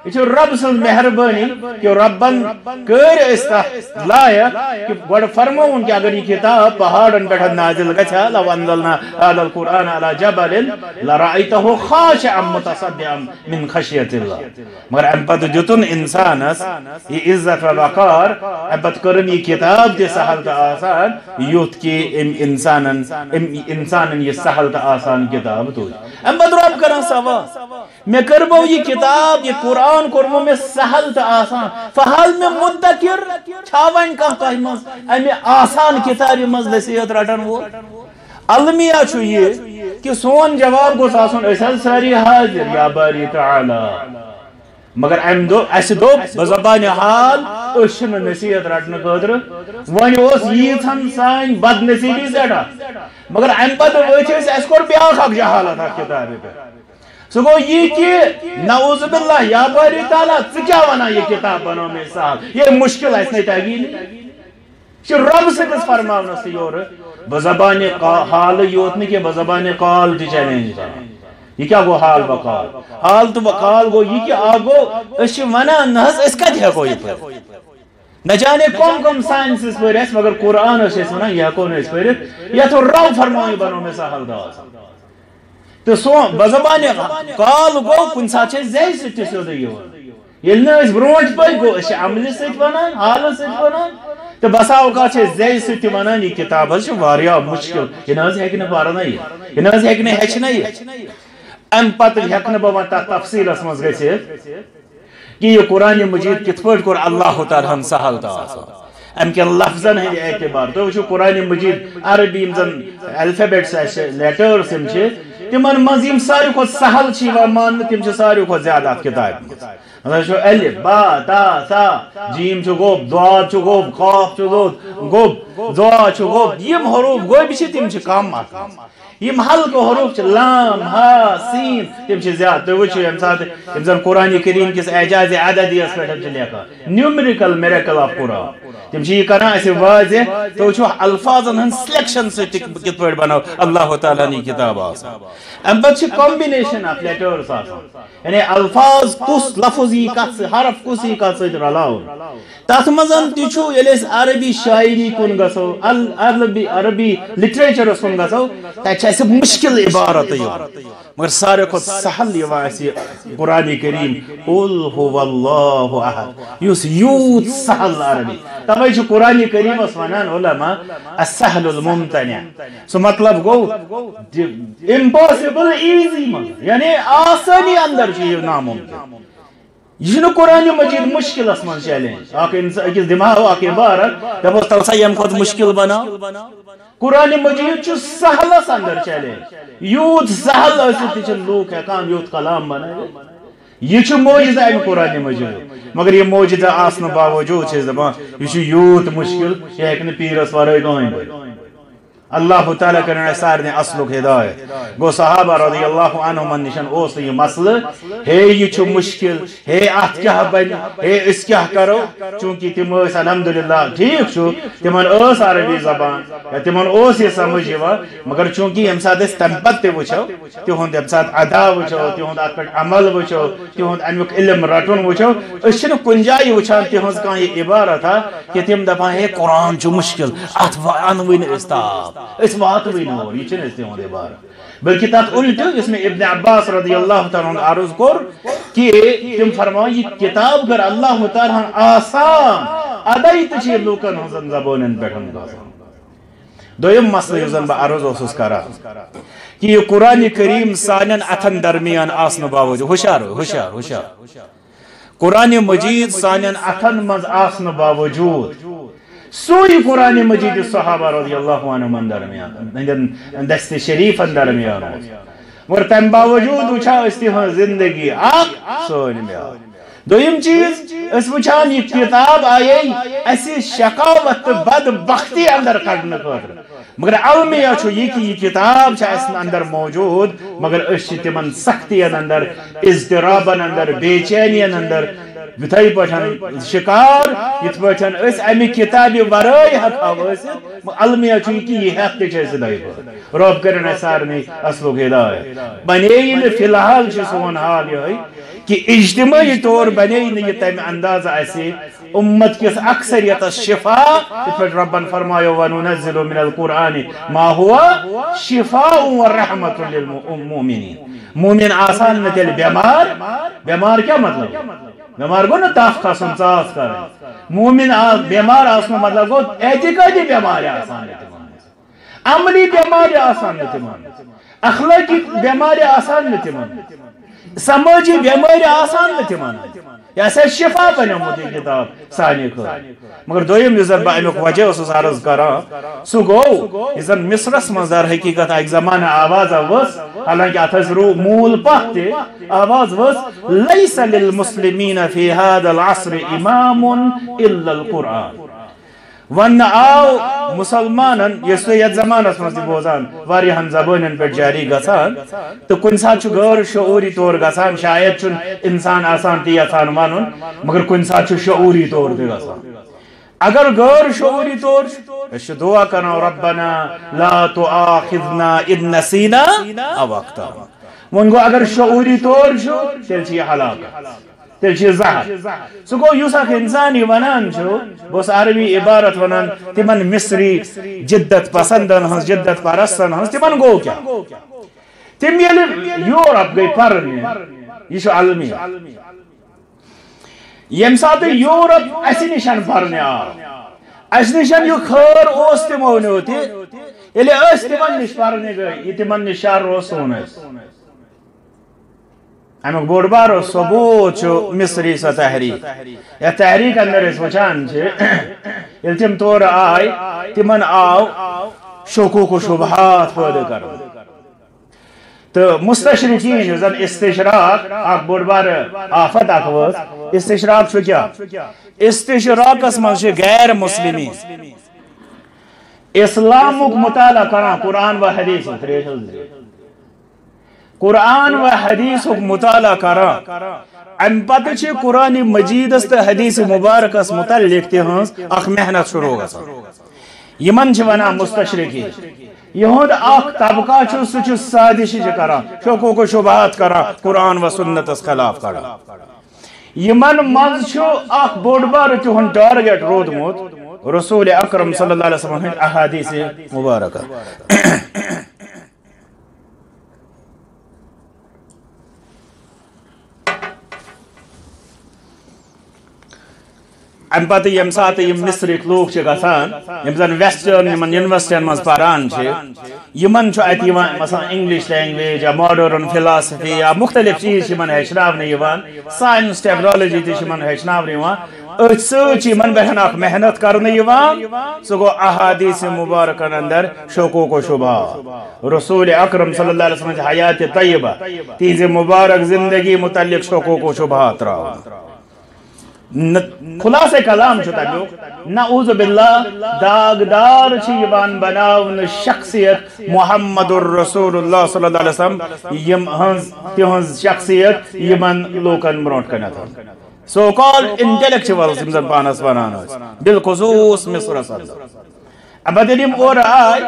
یہ رب سن مہربانی کہ ربن کر استا لایا کہ گوڑ فرمون کہ اگر یہ کتاب پہاڑن بیٹھا نازل گچھا لو انزلنا آل القرآن على جبل لرائیتہو خاشعا متصدعا من خشیت اللہ مگر امپت جتن انسان اس یہ عزت و وقار امپت کرم یہ کتاب دے سہل تا آسان یوت کی ام انسانن ام انسانن یہ سہل تا آسان کتاب تو ام امپت رب کرن سوا میں کربو یہ کتاب یہ قرآن قرآن کورمو میں سہل تو آسان فحال میں مدکر چھاوائن کا تہ مز امی آسان کتابی مز نصیحت رٹن وہ۔ المیہ چھو یہ کہ سون جواب گوس آسان اسل ساری حاضر یا باری تعالی۔ مگر ام دو اس دو بزبان حال اشن نصیحت رٹن خاطر۔ ون اس ییتھن سان بد نصیبی زیٹا مگر ام پتہ وچ اس اس کور بیاکھ اکھ جہالت کتابی پہ۔ سو گو یہ کہ نعوذ باللہ یا باری تعالیٰ ژٕ کیا ونا یہ کتاب بنو میں سال یہ مشکل ہے اس نے تگی یہ رب سے کس فرماونا سی یور بزبان حال یوت نہیں کہ بزبان قال تی چیلنج کرنا یہ کیا گو حال بقال حال تو بقال گو یہ کہ آگو اس ونا نحس اس کا دیا کوئی پر نہ جانے کم کم سائنس اس پر اس مگر قرآن اس اس ونا یہ کون اس پر یا تو رو فرمائی بنو میں سا حل دا تو سو بزبان قال گو کن سا چھے زی سٹی سو دا یہ یل نہ اس برونٹ پر گو اس عملی سٹ ونان حال سٹ ونان تو بسا اوقات چھے زی سٹ ونان یہ کتاب ہے واریا مشکل یہ ناز ہے کہ نہ پارا نہیں یہ ناز ہے کہ نہ ہیچ ام پتہ ہیکن بہ ون تک تفصیل اس مز گژھت کہ یہ قرآن مجید کت پٲٹھۍ کوٚر اللہ تعالیٰ ہن سہل تو آسان ام کن لفظن ہند اعتبار تو وچھو قرآن مجید عربی یم زن الفابیٹس لیٹرس یم چھ تمن مز یم ساروی کھت سہل چھ یوان ماننہٕ تم چھ ساروی کھت زیادہ ات کتاب مطلب چھو الف با تا سا جیم چھ گوب دعا چھ گوب قاف چھ گوب گوب دعا چھ گوب یم حروف گوبی چھ تم چھ کم ات یم حلقہ حروف چھ لام ہا سین تم چھ زیادہ تو وچھو یم ساتھ یم زن قرآن کریم کس اعجاز عددی اس پٹھ چھ لیکھا نیومریکل میریکل آف قرآن تم چھ یہ کران اسے واضح تو وچھو الفاظن ہن سلیکشن سے کت پٹ بناو اللہ تعالیٰ نی کتاب آسا ام پت چھ کمبینیشن آف لیٹرز آسا یعنی الفاظ کس لفظ یہ کت حرف کس یہ کت سۭتۍ رلاو تتھ مزن تہ چھو ییٚلہِ أسۍ عربی شاعری کُن گژھو عربی عربی لٹریچرس کُن گژھو تتہِ چھِ اَسہِ مشکل عبارت یِوان مگر ساروی کھۄتہٕ سہل یِوان اَسہِ قرآن کریم، قل هو الله احد۔ یُس یوٗت سہل عربی تَوَے چھُ قرآن کریمس ونان علما السہل الممتنع۔ سُہ مطلب گوٚو امپاسبل ایزی منٛز یعنی آسٲنی اندر چھُ یہِ ناممکن۔ یہ قرآن مجید مشکل من چیلنج اکس دماغ اک عبارت دپوس تل سا یم کھت مشکل بنا قرآن مجید چھ سہلس اندر چیلنج یوت سہل ٲسِتھ تہ لوک ہیکان یوت کلام بنٲوِتھ یہ چھ موجزہ امہ قرآن مجید مگر یہ موجزہ آسن باوجود دپان یہ یوت مشکل یہ ہیکہ پیرس ورٲے کٕہٕنۍ اللہ تعالیٰ کرنے سارنے اصلک ہدایت گو صحابہ رضی اللہ عنہم نشان اوس یہ مسئلہ ہے یہ چھو مشکل ہے ات کیا بن ہے اس کیا کرو چونکہ تم اس الحمدللہ ٹھیک چھو تمن اوس عربی زبان یا تمن اوس یہ سمجھ یوا مگر چونکہ یم ساتھ اس تنبت تے وچھو تہند یم ساتھ ادا وچھو تہند ات پٹ عمل وچھو تہند امیک علم رٹون وچھو اس چھن کن جائے وچھان تہنز کان یہ عبارت تھا کہ تم دپان ہے قرآن چھو مشکل ات انوین استاب اس بات بھی نہ ہو یہ چھنے اس ہوندے بار بلکہ تات الٹ اس میں ابن عباس رضی اللہ تعالیٰ عنہ عرض کر کہ تم فرمائیں یہ کتاب کر اللہ تعالیٰ عنہ آسان۔ ادائی تچھی لوکن حسن زبونن بیٹھن گازن دویم مسئلہ یوزن با عرض اوسس کرا۔ کہ یہ قرآن کریم سانن اتھن درمیان آسن باوجود ہوشار ہوشار ہوشار قرآن مجید سانن اتھن مز آسن باوجود۔ سوئی قرآن مجید صحابہ رضی اللہ عنہ من درمیان. دست شریف درمیان مگر تم باوجود وچھا استفان زندگی آق سوئی میان دویم چیز اس وچھان یہ کتاب آئے ایسی شقاوت بد بختی اندر کڑنے کر مگر علمیہ چھو یہ کہ یہ کتاب چھا اس اندر موجود مگر اس تمن سختی اندر اضطرابن اندر بے چینی اندر بتائی پٹھن شکار، یت پٹھن اس امی کتاب ورائے ہکاو ٲسِتھ علمیہ چھُ یہِ کہِ یہِ ہٮ۪تھ تہِ چھِ أسۍ دٲیِتھ رۄب کٔرِن اَسہِ سارنٕے اصلُک ہدایت۔ بنے نہٕ فِلحال چھُ سون حال یِہوٚے کہ اجتماعی طور بنے نہٕ یہِ تمہِ اندازٕ امت کس اکثریتس شفا، یت پٲٹھۍ ربن فرمایو وننزل من القرآن ما هو شفاء ورحمة للمؤمنين۔ مومن آسان نہ تیٚلہِ بیمار بیمار کیٛاہ مطلب؟ بیمار گو نا تاف کھسن ژاس کر مومن بیمار آسن مطلب گو اعتقادی بیمار آسان عملی بیمار آسان نتمان اخلاقی بیمار آسان نتمان سماجی بیمار آسان نتمان یہ سا شفا بنیمت یہ کتاب سانی کو مگر دویم یزن با امیک وجہ اسس عرض کرا، سو گو یزن مصرس منظر حقیقت ایک زمان آواز وس حالانکہ اتھز رو مول پاہتے آواز وس لیس للمسلمین فی هذا العصر امام الا القرآن۔ ون آو مسلمانن یس تو یت زمانس مز بوزان واریہن زبانن پہ جاری گسان تو کن سات چھ غیر شعوری طور گسان شاید چھ انسان آسان تی یسان ونن مگر کن سات شعوری طور تہ گسان اگر غیر شعوری طور اس دعا کرنا ربنا لا تؤاخذنا اذ نسینا او اخطا ون گو اگر شعوری طور چھو تیل چھ یہ تیل چھ زہر۔ سو گو یوس اخ انسان یہ ونان چھو، بس عربی عبارت ونان تمن مصری جدت پسندن ہنس، جدت پرستن ہنس تمن گو کیا؟ تم یل یعنی یورپ گئی پرنے یہ چھو علمی۔ یم سات یورپ اسی نشان پرنے آو اس نشان یو خیر اوس تمو نیوتی یلی یعنی اس تمن نش پرنے گئی یہ تمن نشار روسون اس امیک بوڑ بار ثبوت چھ مصری سا تحریک یا تحریک اندر اس وچان چھ یل تم تور آئی تمن آو شکوک و شبہات پید کر تو مستشرقین زن استشراق اک بوڑ بار آفت اکوز استشراق چھ کیا استشراق اس من چھ غیر مسلمی اسلامک مطالعہ کرنا قرآن و حدیث قرآن و حدیث مطالعہ کرا۔ ام پتہ چھ قرآن مجید است، حدیث مبارک اس متعلق تہ ہنس ہاں، اخ محنت شروع گژھان یمن چھ ونان مستشرقی یہود اخ طبقہ چھ سہ چھ سازش کران شوکو و شبہات کران قرآن و سنت اس خلاف کران یمن مز چھ اخ بوڑ بار تہن ٹارگیٹ رودمت رسول اکرم صلی اللہ علیہ وسلم احادیث مبارکہ۔ ام پتہ یم سات یم مصرک لوگ چھ گژھان یم زن ویسٹرن یمن یونیورسٹین مز پران چھ یمن چھ ات یوان مثلا انگلش لینگویج یا ماڈرن فلسفی یا مختلف چیز یمن ہیچناونہ یوان سائنس ٹیکنالوجی تہ یمن ہیچناونہ یوان ات سچ یمن بہن اخ محنت کرنے یوان سو گو احادیث مبارکن اندر شوکوک و شبہ رسول اکرم صلی اللہ علیہ وسلم حیات طیبہ تیز مبارک زندگی متعلق شوکوک و شبہات رہا خلاص کلام چھتا جو نعوذ باللہ، داغدار چھ یبان بناون شخصیت محمد الرسول اللہ صلی اللہ علیہ وسلم، یم ہنز تہنز شخصیت، یمن لوکن برونٹ کرنا تھا۔ سو کال انٹلیکچوالز یمزن پانس بنانا بالخصوص مصر صلی اب دلیم اور آئی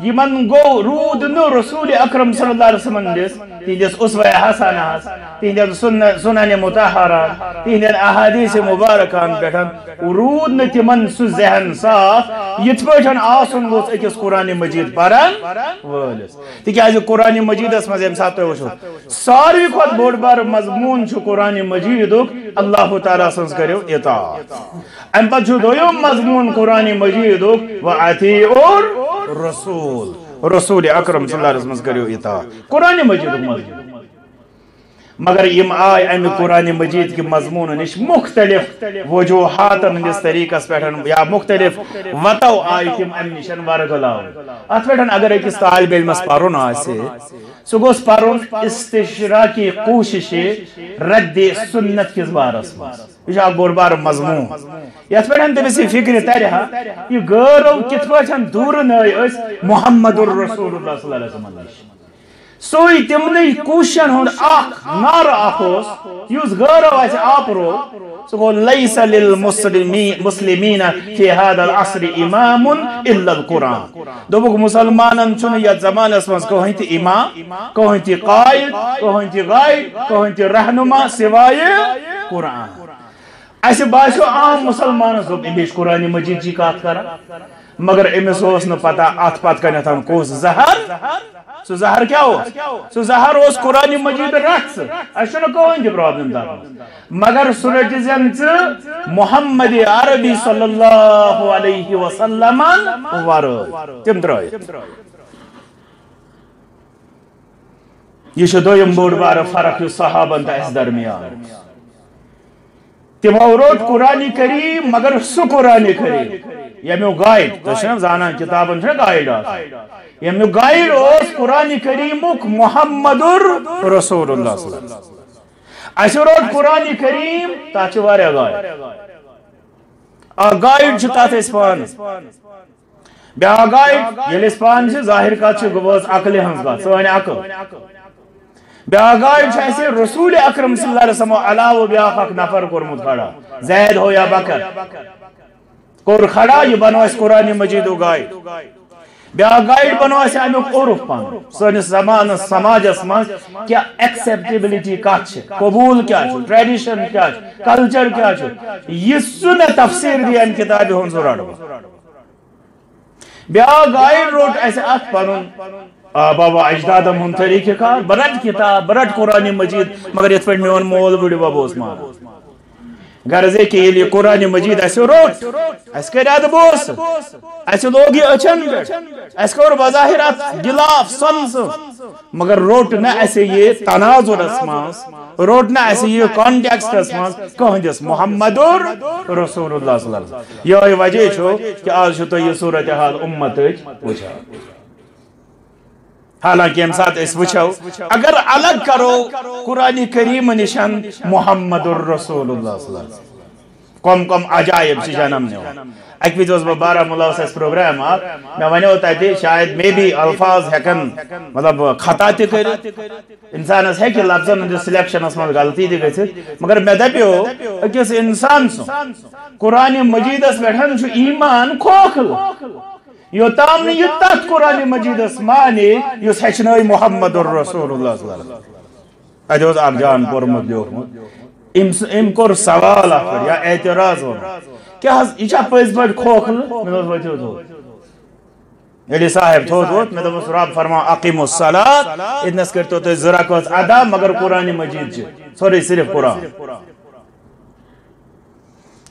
یمن گو رود نو رسول اکرم صلی اللہ علیہ وسلم دس تیندس اسوہ حسن ہس تیندس سنن متحران تیندن احادیث مبارکان بیٹھن رود نہ تمن سو ذہن صاف یت پٹھن آسن گوس اکس قرآن مجید پران ولس تکیاز قرآن مجید اس مزیم ساتھ وچھو ساروی کھت بوڑ بار مضمون چھ قرآن مجید اللہ تعالی سنس کریو اطاعت ام پتہ چھ دویم مضمون قرآن مجید و اطیعوا رسول رسول اکرم صلی اللہ علیہ وسلم کریو اطاعت قرآن مجید مضمون مگر یم آئی امی قرآن مجید کی مضمون نش مختلف وجوہات ہندس طریقہ پہ یا مختلف وتو آئی تم ام نشن ورگلاو ات پہ اگر اکس طالب علمس پرن آسے سہ گوس پرن استشراکی کوشش رد سنت کس بارس مز یہ بوڑ بار مضمون. یت پہ تمس یہ فکر ترہا، یہ غیرو کت پہ دور نئی محمد الرسول اللہ صلی اللہ علیہ وسلم نش سوئی تمنی کوشن ہون اخ نار اخوس یوز غیرو ایسے آپرو سو گو لیس للمسلمین فی هذا العصر امام الا القرآن. دو بک مسلمانن چون یا زمان اسمانس کو ہنتی امام کو ہنتی قائد کو ہنتی غائد کو ہنتی رہنما سوائے قرآن. ایسے باسو عام مسلمان سو بیش قرآن مجید جی کات کرا۔ مگر امس اوس نہ پتہ ات پت کنت کوس زہر۔ سو زہر کیا ہو؟ سو زہر اس قرآن مجید رکھ۔ اچھا کوئی دی پرابلم دار مگر سورج زن محمد عربی صلی اللہ علیہ وسلم ور تم درائے یہ چھو دویم بوڑ بار فرق صحابن تا اس درمیان۔ تمو روٹ قرآن کریم مگر سو قرآن کریم۔ یمیو گائیڈ تو چھنا زانا کتابن چھنا گائیڈ آس۔ یمیو گائیڈ اس قرآن کریمک محمد رسول اللہ صلی اللہ علیہ وسلم۔ ایسے روٹ قرآن کریم تا چھوارے گائیڈ آ گائیڈ چھ تات اس پان۔ بیا گائیڈ یل اس پان چھ ظاہر کا چھ گوز عقل ہنز بات سوانی عقل۔ بیا گائیڈ چھ ایسے رسول اکرم صلی اللہ علیہ وسلم علاوہ بیا خاک نفر کرمت کھڑا. زید ہو یا بکر. کور کھڑا، یہ بنو اس قرآن مجید و گائیڈ بیا گائیڈ بنو اس امیک عرف پان سنس زمان سماج اسمان کیا ایکسیپٹیبلیٹی کا چھے؟ قبول کیا چھے؟ ٹریڈیشن کیا چھے؟ کلچر کیا چھے؟ یہ سن تفسیر دی ان کتاب ہون زورا بیا گائیڈ روٹ ایسے ات پانون آبا و اجداد ہم طریقہ کار برٹ کتاب برٹ قرآن مجید، مگر یت پہ میون مول بڑی بابا اس مانا غرض ہے کہ یہ قرآن مجید، ایسے روٹ ایسے کر یاد بوس، ایسے لوگ یہ اچھن ایسے کور بظاہرات، گلاف سنس مگر روٹ نہ ایسے یہ تناظر اسماس روٹ نہ ایسے یہ کانٹیکسٹ اسماس کہاں جس محمد رسول اللہ صلی اللہ علیہ وسلم۔ یہ وجہ چھو کہ آج چھو تو یہ صورتحال امت پوچھا۔ حالانکہ ام سات اس وچھو اگر الگ کرو، قرآن کریم نشان محمد الرسول اللہ صلی اللہ علیہ وسلم۔ کم کم عجائب سے جنم نے ایک بھی دوست بارہ ملاوس اس پروگرام آ، میں ونی ہوتا ہے شاید میں بھی الفاظ ہیکن مطلب خطا تی کر انسان اس ہے کہ لفظن ہند سلیکشن اس میں غلطی دی گئی مگر میں دپیو اکس انسان سو۔ قرآن مجید اس بیٹھن چھو ایمان کھوکھل یوتام نے یہ تحت قرآن مجید اسمانی یس ہچنائی محمد الرسول اللہ صلی اللہ علیہ وسلم اجوز آپ جان پرمت دیوکمت ام کور سوال اکر یا اعتراض ہو کیا حض یہ چاہ پیس بڑھ کھوکل میں دوست بچے ہو یلی صاحب تھوت ووت میں دوست رب فرما اقیم الصلاة ادنس کرتو تو ذرا ادا مگر قرآن مجید چھے سوری صرف قرآن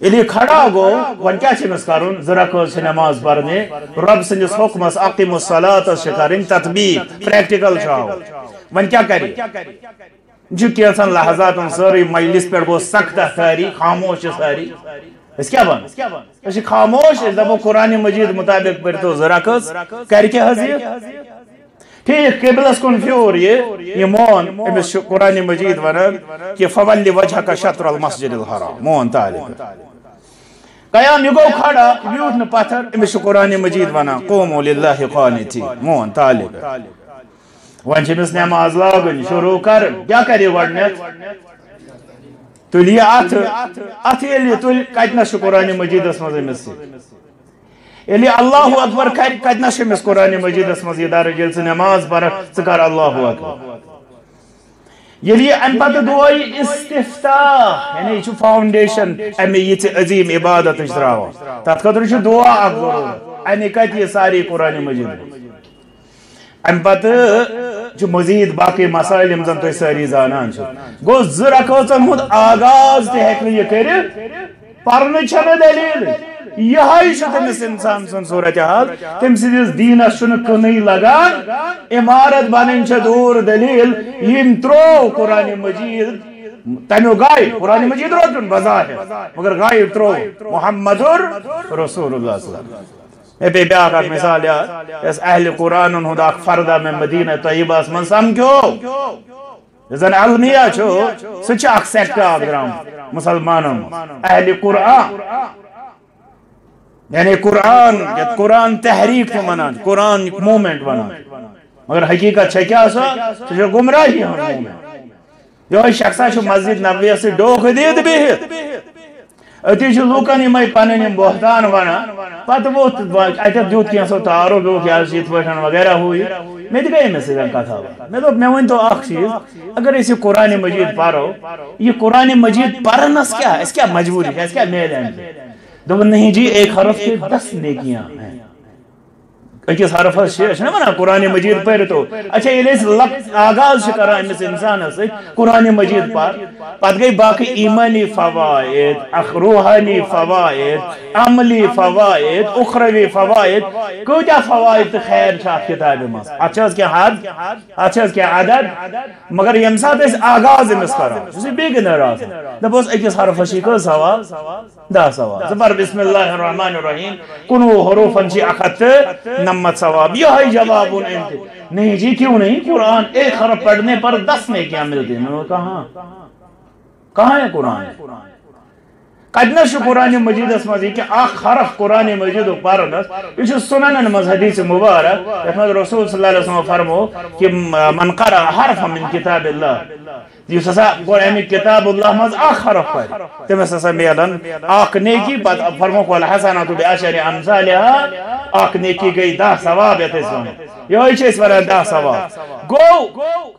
یلی کھڑا گو ون کیا چھ کرن ذرا کوز نماز پڑھنے رب سندس حکمس اقیم الصلاة شکرین تطبیق پریکٹیکل چھاو ون کیا کری جو کیسن لحظات ساری مجلس پر گو سختہ ساری خاموش ساری اس کیا بن اس خاموش اس دبو قرآن مجید مطابق پر تو ذرا کس کر کے حضیر ٹھیک قبلس کن فیور یہ یہ مون امس قرآن مجید ونن کہ فولی وجہ کا شطر المسجد الحرام مون تعلیم قیام یہ گو کھڑا بیوت نہ پتھر۔ امس قرآن مجید ونن قوموا للہ قانتی، مون تعلیم ون چمس نماز لاگن شروع کر، کیا کری گڈنیت تلی ات ات یلی تل کتنس قرآن مجید اس مز امس۔ یلی اللہ اکبر کر کتنس امس قرآن مجید اس مز یہ درج یل نماز پر ثکر اللہ اکبر۔ یلی ان پتہ دعائی استفتاح. یعنی یہ فاؤنڈیشن امی یہ عظیم عبادت تراوا تت خاطر دعا اک ضرورت امی کت یہ ساری قرآن مجید. ام پتہ جو مزید باقی مسائل یم زن تو ساری زانان چھ گو زر اکوچن ہند آغاز تہ ہیکن یہ کر پرن چھن دلیل. یہ تمس انسان سن صورت حال، تم سدس دینس چھ کنی لگان، عمارت بنن چھ دور دلیل، یم ترو قرآن مجید۔ تمیو گائے قرآن مجید روتن بظاہر، مگر گائے ترو محمد رسول اللہ صلی اللہ علیہ وسلم۔ اے بے بیاق اک مثال، یا اس اہل قرآن ہند اک فردہ میں مدینہ طیبہ اس من سمکھو زن علمیہ چھو سچ اک سیکٹ اک مسلمانوں، اہل قرآن۔ یعنی قرآن قرآن تحریک تو منان قرآن مومنٹ منان۔ مگر حقیقت چھے کیا سا؟ تو گمراہی ہم مومنٹ جو شخصا چھو مسجد نبویہ سے ڈوک دید بہت۔ اتی چھ لوکن یم پنن بہتان ونا پتہ ووت اتہ دیوت کی سو تارو بو کیا یت پٹھن وغیرہ ہوئی۔ میں تہ گئی میں سے کتھا میں تو میں ون تو اخ چیز اگر اس قران مجید پارو یہ قران مجید پڑھنس کیا اس کیا مجبوری ہے؟ اس کیا میل ہے؟ دو نہیں جی ایک حرف کے دس نیکیاں ہیں۔ اکس حرف شیش نہ قرآن مجید پڑھ تو۔ اچھا یہ آغاز کران امس انسان سے قرآن مجید پر پت گئی باقی ایمانی فوائد روحانی فوائد، عملی فوائد، اخروی فوائد۔ کجا فوائد خیر چھا کتاب مس اچھا کیا حد؟ اچھا کیا عدد؟ مگر یم سات اس آغاز امس کران اسی بیگنر آسان دپوس اکس حرف شیکل سوال، دا سوال۔ زبر بسم اللہ الرحمن الرحیم۔ کنو حروفن چی اخت نمت ثواب یہ ہے جواب ان انت نہیں جی کیوں نہیں؟ قرآن ایک حرف پڑھنے پر دس نے کیا ملتے میں کہاں کہاں ہے قرآن؟ کتنس قرآن مجیدس مز یہ اخ حرف قرآن مجید و پرن یہ سنن مز حدیث مبارک۔ یت مز رسول صلی اللہ علیہ وسلم فرمو کہ من قرأ حرف من کتاب اللہ۔ جی، یس ہسا گو امی کتاب اللہ مز اخ حرف پر۔ تمس ہسا میلن اخ نیکی پت فرمو کو الحسنات بعشر امثالها اخ نیکی گئی دہ ثواب یت اس ون یہ چھ وران دہ ثواب گو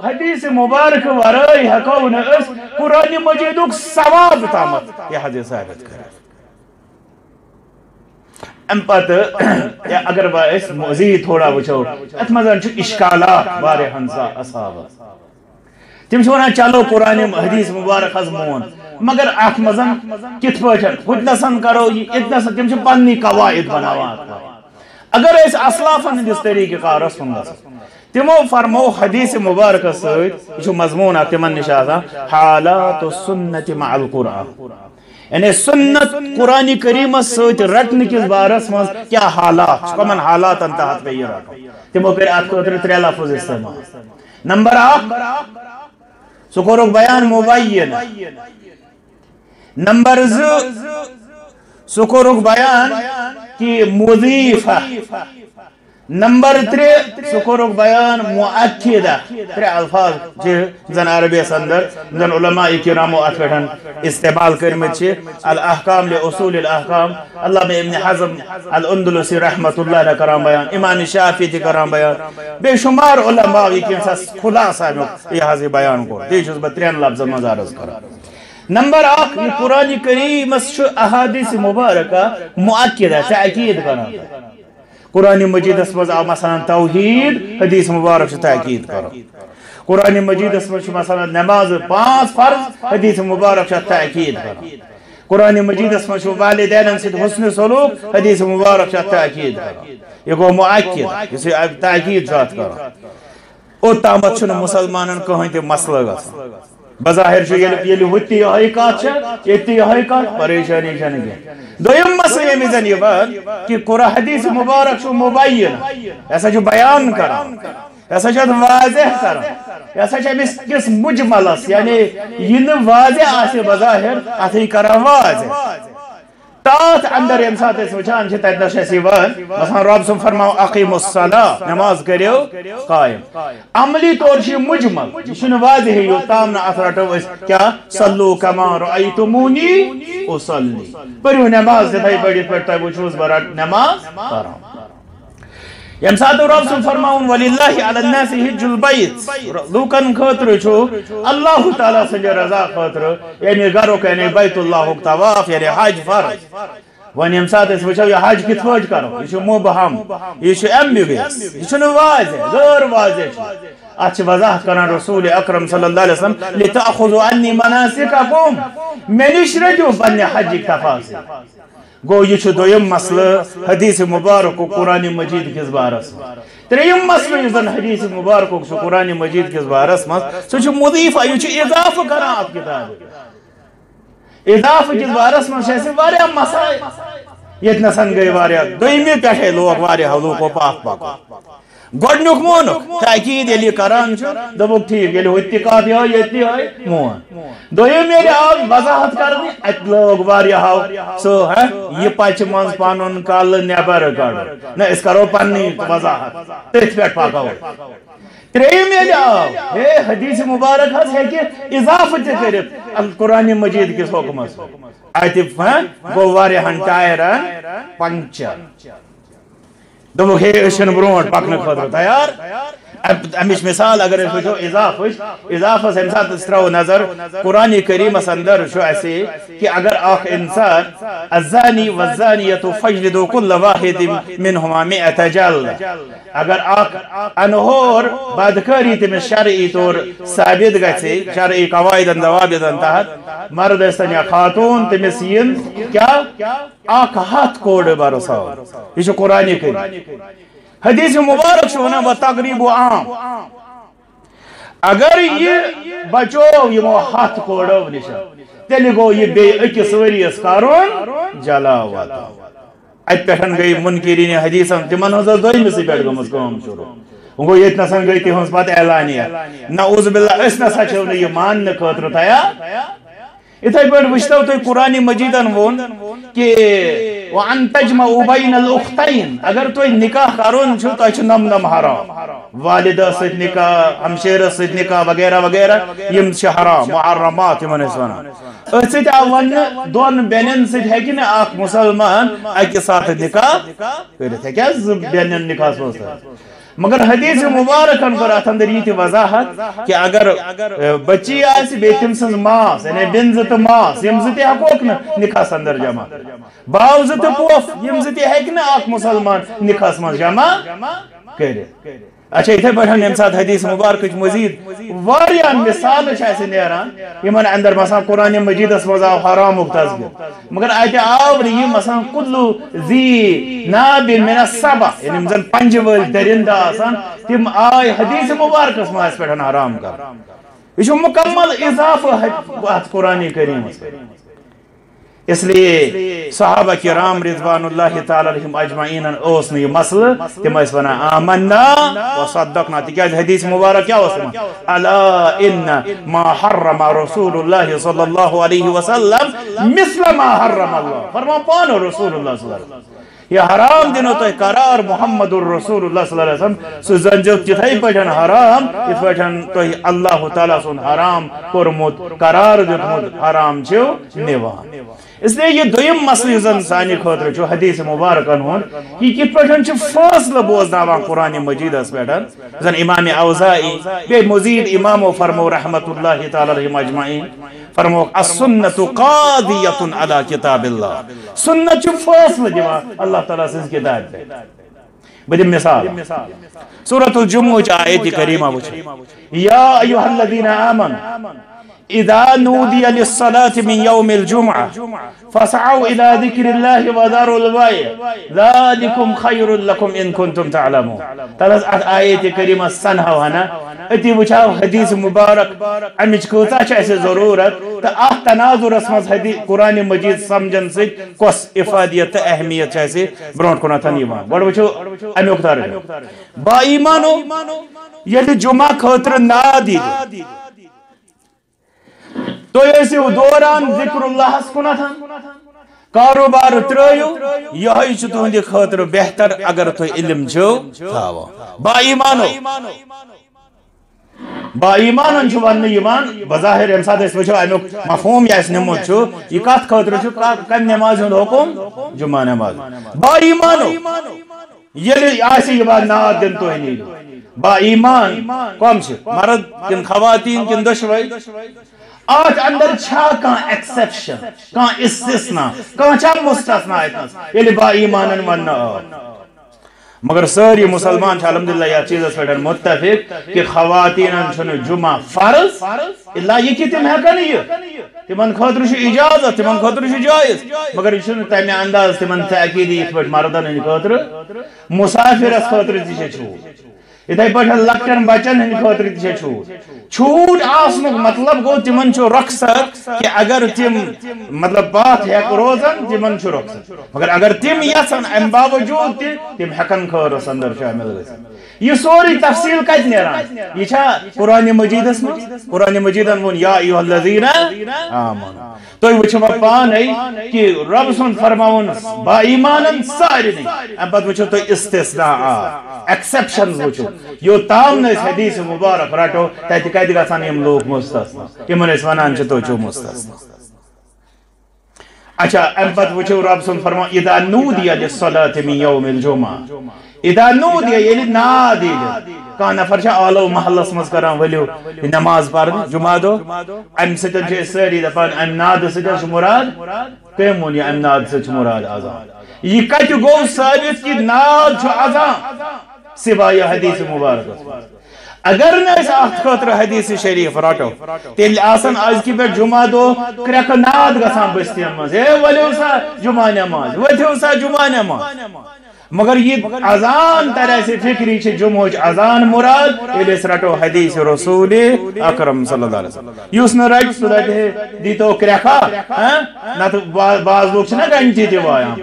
حدیث مبارک ورائی ہکو نہ اس قرآن مجیدک ثواب تامت یہ حدیث ثابت کرے ام پت اگر با اس مزید تھوڑا وچھو ات مزن چھ اشکالات بارے ہنسا اصحاب تم چھ ونان چلو قرآن حدیث مبارک از مون مگر ات مزن کت پٹھن خودنسن کرو یہ اتنسن تم چھ پنی قواعد بناوان اگر اس اسلافن ہندس طریقہ کارس کن تمو فرمو حدیث مبارک ست یہ مضمون تمن نش حالات سنت مع القرآن۔ یعنی سنت قرآن کریم ست رٹن کس بارس مز کیا حالات؟ کمن حالات تحت پہ یہ رٹو تمو پھر ات خاطر ترے لفظ استعمال۔ نمبر اک سہ کورک بیان مبین نمبر ز سہ کورک بیان کہ مضیفہ۔ نمبر ترے سکورک بیان مؤکدہ۔ ترے الفاظ جی چھ زن عربی اندر زن علماء کرام و اتفٹن استعمال کرمت چھ۔ الاحکام لأصول الاحکام۔ اللہ میں ابن حضم الاندلسی رحمت اللہ علیہ کرام بیان، امام شافی تی جی کرام بیان۔ بے شمار علماء کی انسا خلاصہ میں یہ حضی بیان کو۔ دیکھ اس بطرین لفظ مزارز کرا۔ نمبر آخ، یہ قرآن کریم اس احادیث مبارکہ مؤکدہ تأکید کرنا۔ قرآن مجید اس مز مثلا توحید، حدیث مبارک سے تاکید کرو۔ قرآن مجید اس مز مثلا نماز پانچ فرض، حدیث مبارک سے تاکید کرو۔ قرآن مجید اس مز والدین سے حسن سلوک، حدیث مبارک سے تاکید کرو۔ یہ گو مؤکد اسے تاکید ذات کرو۔ او تامت چھن مسلمانن کہیں تے مسئلہ گا۔ بظاہر چھو یلی ہوتی یہ ہائی کات چھا یہ تی ہائی کات پریشانی چھا نہیں دویم مسئلہ یہ مزن یہ بات کہ قرآن حدیث مبارک چھو مبین ایسا جو بیان کرا ایسا جو واضح کرا ایسا جو کس مجمل اس یعنی یہ واضح آسے بظاہر آتے کرا واضح۔ تات اندر یم سات اس وچان چھ تت نش سیوان مثلا رب سن فرماو اقیم الصلاة، نماز کریو، قائم. عملی طور چھ مجمل شن واضح یو تام نہ اثرٹو اس، کیا؟ صلو کما رایتمونی اصلی. پریو نماز دے بڑی پر تا وچوس برات نماز پڑھو یم سات رب سن فرماؤن وللہ علی الناس حج البیت لوکن خاطر چھو، اللہ تعالی سنجھ رضا خاطر یعنی گھرو کہنے یعنی بیت اللہ تواف یعنی حج فرض۔ ون یم سات اس وچھو یہ حج کت فوج کرو۔ یہ چھو مبہم، یہ چھو ایمبیویس یہ چھو واضح، غیر واضح اچھ وضاحت کرنا رسول اکرم صلی اللہ علیہ وسلم لتاخذوا عنی مناسککم میں نشرجو بنی حج تفاصل گو یہ چھو دویم مسئلہ، حدیث مبارک و قرآن مجید کس بارس میں تریم مسئلہ یہ زن حدیث مبارک و قرآن مجید کس بارس میں سو چھو مضیفہ یہ چھو اضافہ کرنا آپ کتاب اضافہ کس بارس مز شیسے واریا مسائل۔ یہ نسن گئے واریا دویمی پیٹھے لوگ واریا لوگ و پاک پاک۔ گۄڈنیُک مونُکھ تاکیٖد ییٚلہِ یہِ کران چھُ دوٚپُکھ ٹھیٖک ییٚلہِ ہُتہِ تہِ کَتھ یِہوٚے ییٚتہِ تہِ یِہوٚے مون دوٚیِم ییٚلہِ آو وضاحت کرنہِ اَتہِ لوگ واریاہو سُہ یہِ پچہِ منٛز پنُن کَلہٕ نٮ۪بر کڑُن نہ أسۍ کرو پننی وضاحت۔ تٔتھۍ پٮ۪ٹھ پکو ترٛیٚیِم ییٚلہِ آو ہے حدیٖث مُبارک حظ ہیٚکہِ اِضافہٕ تہِ کٔرِتھ قرآنِ مجیٖد کِس حُکمس اَتہِ ہاں، گوٚو واریاہن ٹایرن پنٛکچر دومو ہے اشن برون پکنے خاطر تیار؟ امیش مثال اگر اس وچو اضاف وش اضاف اس امسات استرو نظر قرآن کریم اندر شو ایسے کہ اگر آخ انسان الزانی والزانیت فجلدو کل واحد منہما مئت جل. اگر آخ انہور بدکاری تم شرعی طور ثابت گچے شرعی قواعد دوابط تحت مرد استن یا خاتون تم سین کیا؟ آخ ہاتھ کوڑ برساو یہ قرآن کریم. حدیث مبارک چھُ ونان و تقریب و عام۔ اگر یہ بچو یمو ہتھ کوڑو نش تیلہِ گوٚو یہِ بیٚیہِ أکِس ؤرِیَس کَرُن جلاوت اتہِ پٮ۪ٹھ گٔے مُنکِریٖن حدیثن تِمن ہٕنٛز ٲس دوٚیمِسٕے پٮ۪ٹھ گٔمٕژ کٲم شروع۔ وۄنۍ گوٚو ییٚتہِ نسن گٔے تِہٕنٛز پتہٕ اعلانیا نعوذ باللہ أسۍ نسا چھِو نہٕ یہِ ماننہٕ خٲطرٕ تیار اتھے پہ وچتو تو قرآن مجیدن وون کہ وَأَن تَجْمَعُوا بَيْنَ الْأُخْتَيْن، اگر تو نکاح کرون چھو تو چھو نم نم حرام، والدہ ست نکاح ہمشیر ست نکاح وغیرہ وغیرہ یم چھ حرام، محرمات یمن اس ونا ات ست آون دون بینن ست ہے کہ نا اخ مسلمان اکی ساتھ نکاح کرت ہے کیا بینن نکاح سوستا مگر حدیث مبارکن کر ات اندر یہ وضاحت کہ اگر بچی آس بے تم سن ماس یعنی بن زت ماس، یم زت حقوق نا نکاح اندر جمع۔ باو زت پوف، یم زت ہیک نا اخ مسلمان نکاح من جمع۔ کرے اچھا اتھے پٹھن یم ساتھ حدیث مبارک مزید. واریان مثال ایسے نیران یمن اندر مثلا قرآن مجید اس مزا حرام تذکر مگر ایت آور یہ مثلا کلو زی ناب من السبع. یعنی مثلا پنج ول درندہ آسان تم آئی حدیث مبارک اس مزا اس پٹھن حرام کر. یہ مکمل اضافہ قرآن کریم اس پٹھن لیے صحابہ کرام رضوان اللہ تعالی علیہم اجمعین اوس نے یہ مسئلہ تم اس ونا آمنا وصدقنا تکیاز حدیث مبارک کیا اس الا ان ما حرم رسول اللہ صلی اللہ علیہ وسلم مثل ما حرم اللہ۔ فرمان پانو رسول اللہ صلی اللہ علیہ وسلم۔ یہ حرام دنو تو قرار محمد الرسول اللہ صلی اللہ علیہ وسلم۔ سو زنجو جتھائی پٹھن حرام اس پٹھن تو اللہ تعالیٰ سن حرام۔ کرمت قرار دیتمت حرام چھو نیوان اس لیے یہ دویم مسئلہ زن سانی خاطر جو حدیث مبارک ہون یہ کت چھ فاصلہ بوزناوان قرآن مجید اس پٹھن زن امام اوزائی بے مزید امام و فرمو رحمت اللہ تعالی علیہ مجمعین۔ فرمو السنت قاضیت علی کتاب اللہ۔ سنت چھ فاصلہ دیوان اللہ تعالیٰ سے کتاب پہ بدیم مثال۔ سورة الجمعہ آیت کریمہ وچھ یا ایوہ الذین آمن إذا نودي للصلاة من يوم الجمعة فاسعوا إلى ذكر الله وذروا البيع. ذلكم خير لكم إن كنتم تعلمون. ثلاث آيات كريمة سنها وهنا. اتي وچاو حديث مبارك امچ کوتا چھ اسے ضرورت. تا اہ تناظر اسمز حدیث قرآن مجید سمجھن سے کس افادیت تا اہمیت چھ اسے برونٹ کنا تن ایمان بڑ وچو امی اکتار با ایمانو یلی جمعہ خاطر نادی تو ایسے دوران ذکر اللہ کنا کاروبار ترایو یہی چھ تہندِ خاطر بہتر اگر تو علم چھو تھاو با ایمانو. با ایمان چھ ون ایمان، بظاہر یم سات اس وچھو امیک مفہوم یا اس نمو چھو یہ کات خاطر چھو کم نماز ہند حکم، جمعہ نماز. با ایمانو. یلی آسی یہ بات ناد دن تو ہی با ایمان. کم چھ مرد کن خواتین کن دشوئی آج اندر چھا کان ایکسپشن کان استثناء کان چھا مستثناء اتنا یلی با ایمانن ون مگر ساری مسلمان چھا، الحمدللہ یا چیز اس پیٹر متفق کہ خواتین چھن جمعہ فرض۔ اللہ یہ کی تم ہے کا نہیں تمن خاطر چھ اجازت تمن خاطر چھ جائز۔ مگر یہ چھن تمہ انداز تمن تاکید اس پیٹ مردن ہند خاطر مسافر اس خاطر تہ چھو۔ اتھے پہ لکٹن بچن ہند خاطر تہ چھوٹ۔ چھوٹ آسن مطلب گو تم رخصت کہ اگر تم مطلب بات ہیک روزن تم رخصت مگر اگر تم یسن ام باوجود تم ہکن خورس اندر شامل گژھت یہ سوری تفصیل کت نیران یہ چھا قرآن مجیدس من قرآن مجیدن ون یا ایوہ الذین آمن تو یہ وچھو پان ہے کہ رب سن فرماون با ایمانن ساری نہیں اب بات وچھو تو استثناء ایکسپشن وچھو یو تام نے حدیث مبارک رٹو تیتی قید گا سان یم لوگ مستثنا یمن اس ونان چھتو چھو مستثنا اچھا ام پت وچھو رب سن فرما اذا نودی للصلاة من یوم الجمعہ اذا نودی یعنی نادی کان نفر چھ آلو محلس مز کران ولیو۔ نماز پرن جمعہ دو۔ ام ستن چھ سری دپان ام ناد ستن چھ مراد۔ کیمون ام ناد ستن چھ مراد آزان۔ یہ کت گو ثابت کی ناد چھ آزان۔ سوائے حدیث مبارک۔ اگر نہ اس اخت خاطر حدیث شریف رٹو تیل آسن آج کی پہ جمعہ دو۔ کرک ناد گسان بستین مز اے ولیو سا جمعہ نماز۔ وتھیو سا جمعہ نماز۔ مگر یہ اذان طرح سے فکری چھ جمعہ اذان مراد الیس رٹو حدیث رسول اکرم صلی اللہ علیہ وسلم۔ یوس نہ رٹ سورت ہے دی تو کرکا ہاں؟ نہ تو بعض لوگ چھنا گھنٹی دی وایاں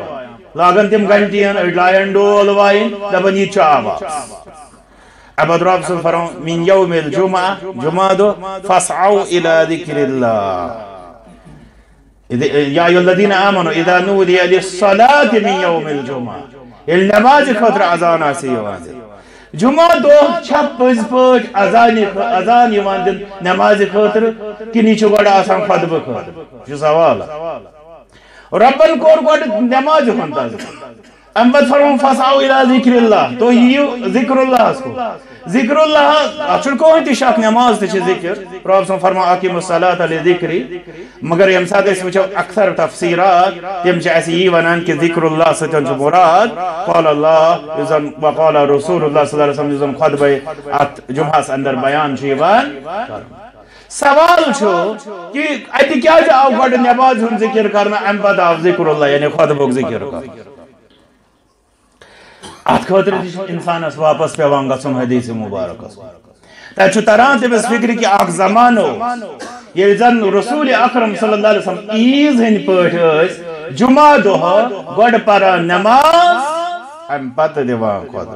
لاگن تم گھنٹیاں لائن ڈول وائن، دبن یہ چھ آواز۔ عبد رب صلی فرم من یوم الجمعہ، جمعہ دو فاسعو الى ذکر اللہ۔ یا الذین آمنوا، اذا نودی للصلاة من یوم الجمعہ۔ یل نماز خطر ازان آسی یوان جمعہ دو چھپ پز پاٹ ازان ازان یوان دن نماز خطر کنی چھ گوڑا آسان خطبہ خطر جو سوال ربن کور گوڑ نماز خطر ام بعد فرمون فسعوا الى ذکر اللہ. تو یہ ذکر اللہ اس کو. ذکر اللہ اچھل کو ہنتی شاک نماز تے ذکر رب سن فرما اقیم الصلاۃ علی ذکری مگر یم ساتھ اس وچ اکثر تفسیرات یم چ ایسی یہ ونان کہ ذکر اللہ ستن چ مراد قال اللہ یزن وقال رسول اللہ صلی اللہ علیہ وسلم یزن خطبہ ات جمعہ اندر بیان چھ سوال چھو کہ اتی کیا جا جاؤ گڈ نماز ہن ذکر کرنا ام بعد آو ذکر اللہ یعنی خطبہ ذکر کرنا ات خاطر انسان اس واپس پیوان گژھن حدیث مبارک تہ تران تمس فکر کہ اخ زمانو یہ زن رسول اکرم صلی اللہ علیہ وسلم عیز ہن پٹ اس جمعہ دہ گڈ پرا نماز ام پت دیوان خود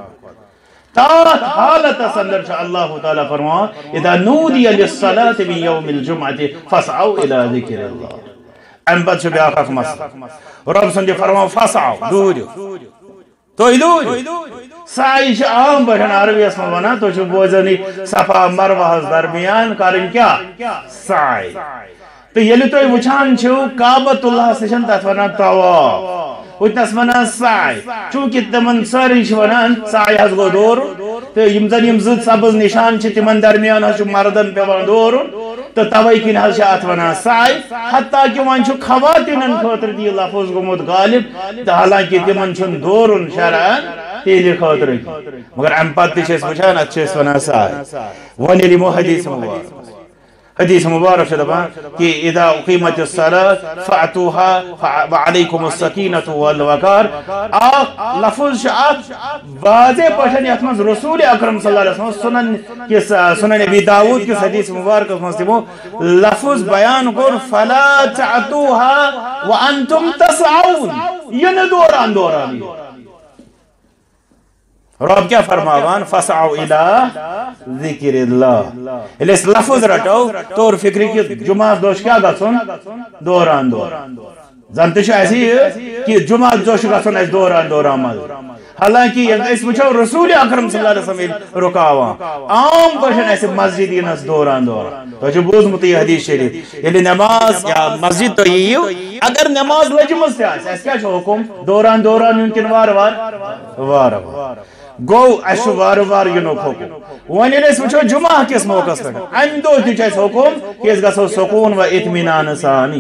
تات حالت اندر چھ اللہ تعالی فرما اذا نودی للصلاة من یوم الجمعة فاسعوا الى ذکر اللہ ام پت چھ بیاکھ اخ مس رب سن فرما فاسعوا دوریو سائی عام بٹھن عربی اسم بنا تو چھو بوزنی صفا مروہ درمیان کارن کیا؟ سائی تو یلی تو وچھان چھو کعبت اللہ سشن تات ونان تواف اتنس ونان سائی چونکہ تمن ساری چھ ونان سائی حض گو دور تو یم زن یم زد سبز نشان چھ تمن درمیان حض مردن پہ ون دور تو توئی کن حض شاعت ونان سائی حتیٰ کہ وان چھو خواتینن خاطر دی لفظ گمت غالب تو حالانکہ تمن چھن دورن شرعن تیلی خاطر مگر ام پت تیچ اس وچھان اچھے ونان سائی ونی لی مو حدیث حدیث مبارک شدبان کہ اذا اقیمت الصلاة فعتوها وعلیکم السکینة والوقار۔ آق لفظ شعات واضح پشن یتمنز رسول اکرم صلی اللہ علیہ وسلم، سنن کس سنن ابی داود کس حدیث مبارک مسلمو لفظ بیان کر، فلا تعتوها وانتم تسعون۔ ین دوران دوران رب کیا فرماوان؟ فسعو الى ذکر اللہ اس لفظ رٹو تو اور فکری کی جمعہ دوش کیا گا سن؟ دوران دور۔ زنتش ایسی ہے کہ جمعہ دوش گا سن اس دوران دوران مل حالانکہ اس وچھو رسول اکرم صلی اللہ علیہ وسلم رکاوان عام پشن ایسے مسجد انس دوران دوران تو جو بوز متی حدیث شریف۔ یعنی نماز یا مسجد تو یہ اگر نماز لجمز تھا اس کیا چھو حکم؟ دوران دوران یمکن وار وار۔ وار وار۔ گو اس وار وار ینوک حکم ون یل اس وچھو جمعہ کس موقع پہ ام دو تہ چھ حکم کہ اس گسو سکون و اطمینان سان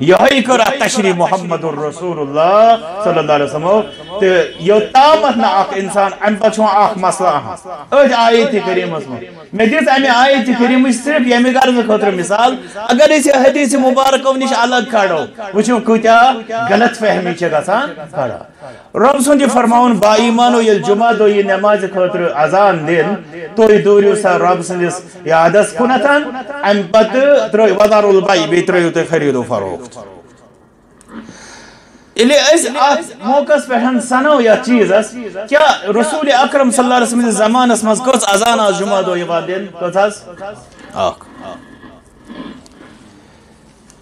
یہ کر تشریح محمد الرسول اللہ صلی اللہ علیہ وسلم تو یہ تامت نہ اخ انسان ام پچھ اخ مسئلہ اج آیت کریم اس میں دس ام آیت کریم صرف یمی غرض خاطر مثال اگر اس حدیث مبارک نش الگ کھڑو وچھو کتیا غلط فہمی چھ گسان کھڑا رب سن یہ فرماؤن، با ایمانو یل جمعہ دو یہ نماز خاطر اذان دین تو یہ دوریو سا رب سندس جی یادس کنتن، ام پت تروی وزار البائی بی ترویو تے خرید و فروخت. الی اس موقع پہ سنو یا چیز اس کیا رسول اکرم صلی اللہ علیہ وسلم جی زمان اس مز کس اذان از جمعہ دو یہ دین؟ کس اس آخ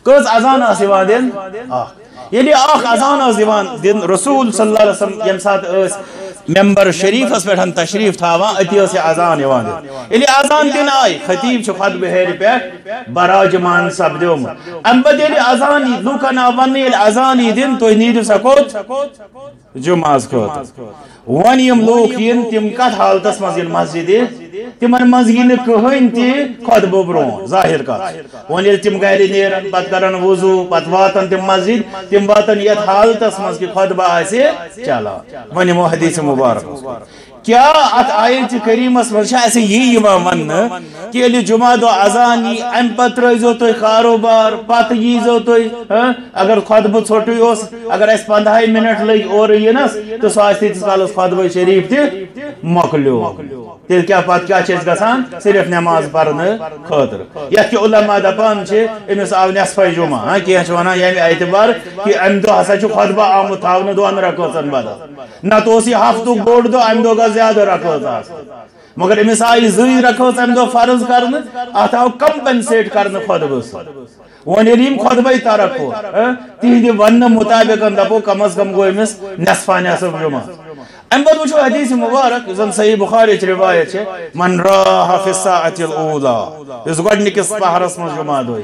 کس اذان اس یہ دین؟ آخ یلی اخ اذان از دیوان دین رسول صلی اللہ علیہ وسلم یم سات اس ممبر شریف اس پٹھن تشریف تھاوا اتی اس اذان یوان یلی یعنی اذان دین آئی، خطیب چھ خطبہ ہیر پہ براجمان سبدوم ام بد یلی اذان لوکنا ون یلی اذان دین تو نید سکوت۔ جمعہ کھوت ون یم لوگ ین تم کت حالتس مز ین مسجد؟ تمن مز ین کہین تی خطبہ برون ظاہر کت ون یل تم گھر نیرن پت کرن وضو پت واتن تم مسجد، تم واتن یت حالتس مز کہ خطبہ آسے چلا ون یمو حدیث مبارک۔ کیا ات آیت کریمس مز ایسے یہ من کہ یلی جمعہ دو اذان ای ام پت روزو تو کاروبار پت ییزو تو ہاں، اگر خطبہ ژھوٹے اس اگر اس 15 منٹ لئی اور یہ نس تو سو اس تیس کالس خطبہ شریف تہ مکلیو تیل کیا پت کیا چھ گسان صرف نماز پرن خاطر یت کہ علماء دپان چھ امس آو نصف جمعہ ہاں کہ چھ ونا یمی اعتبار کہ ام دو ہسا چھ خطبہ آمد تھاون دو ان رکعتن بعد نہ تو اسی ہفتہ گوڑ دو ام دو کا زیادہ مگر امس آئی زی رکھو ام دو فرض کرنے ات آو کمپنسیٹ کرنے خطبہ ون یل خطبہ ترک ہو تہند ون مطابق دپو کم از کم گو امس نصفہ نصف جمع أم بعد وچھو حدیث مبارک زن صحیح بخاری چ روایت ہے من راح فی الساعة الأولى. اس گڈنکس پہرس من جمع دوئی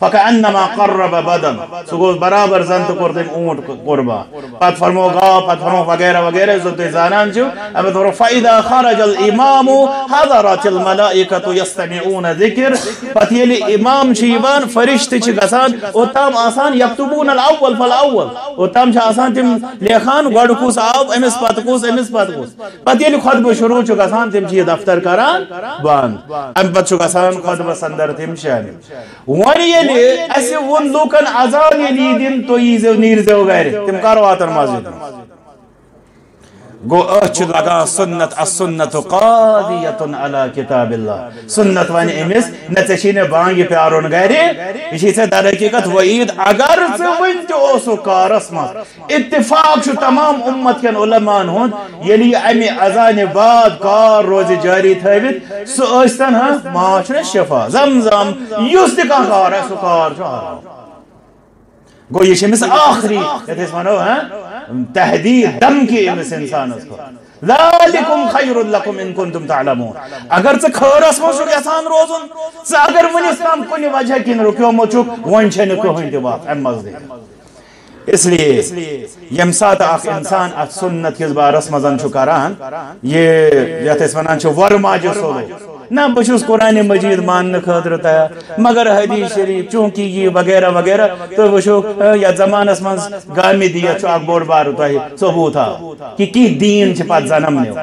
فکانما قرب بدن. سو برابر زن تو کردن اونٹ قربا. پت فرمو گا پت فرمو وغیرہ وغیرہ زو تو زانان چو اب تو فإذا خرج الإمام حضرت الملائکه يستمعون ذکر پت یلی إمام چیوان فرشت چ گسان أو تام آسان یكتبون الأول فالأول. أو تام چ آسان تم لیخان گڈ کو صاحب امس پت کو امس پت گوس پت یل خطبہ شروع چھ گسان تم چھ دفتر کران بند. ام پت چھ گسان خطبہ سندر تم شان ون یل اس ون لوکن اذان یلی یعنی دین تو یزو نیرزو گھر تم کر واتن مسجد گو اچھ لگا سنت، السنت قاضیت علی کتاب اللہ۔ سنت ون امس نچین بانگ پیارون گھر یہ سے در حقیقت وعید اگر سے ون تو کارس مز اتفاق چھ تمام امت کن علماء ہون یلی یعنی امی اذان بعد کار روز جاری تھوت سو ٲسۍتن ہاں ماچھ شفا۔ زمزم یس تہ کانٛہہ کار آسہِ سُہ کار چھُ حرام گو یہ چھمس آخری یت اس ونو ہاں؟ تحدید دم کی امس انسان اس کو۔ ذالکم خیر لکم ان کنتم تعلمون۔ اگر ژٕ خٲرس منٛز چھُکھ یژھان روزُن ژٕ اگر وٕنِس تام کُنہِ وجہ کِنۍ رُکیومُت چھُکھ وۄنۍ چھےٚ نہٕ کٕہٕنۍ تہِ وَتھ اَمہِ منٛز دِنۍ اس لیے یم سات اخ انسان ات سنت کس بارس مزن چھُ کران یہ یتھ اس ونان چھُ ورماجہ سولو۔ نہ بہت قرآن مجید ماننے خاطر تیار مگر حدیث شریف چونکہ یہ وغیرہ وغیرہ، تو وچھو یا زمانس من گامی دیت چھ اک بوڑ بار تہ ثبوت کہ کی دین چھ پت جنم نیو۔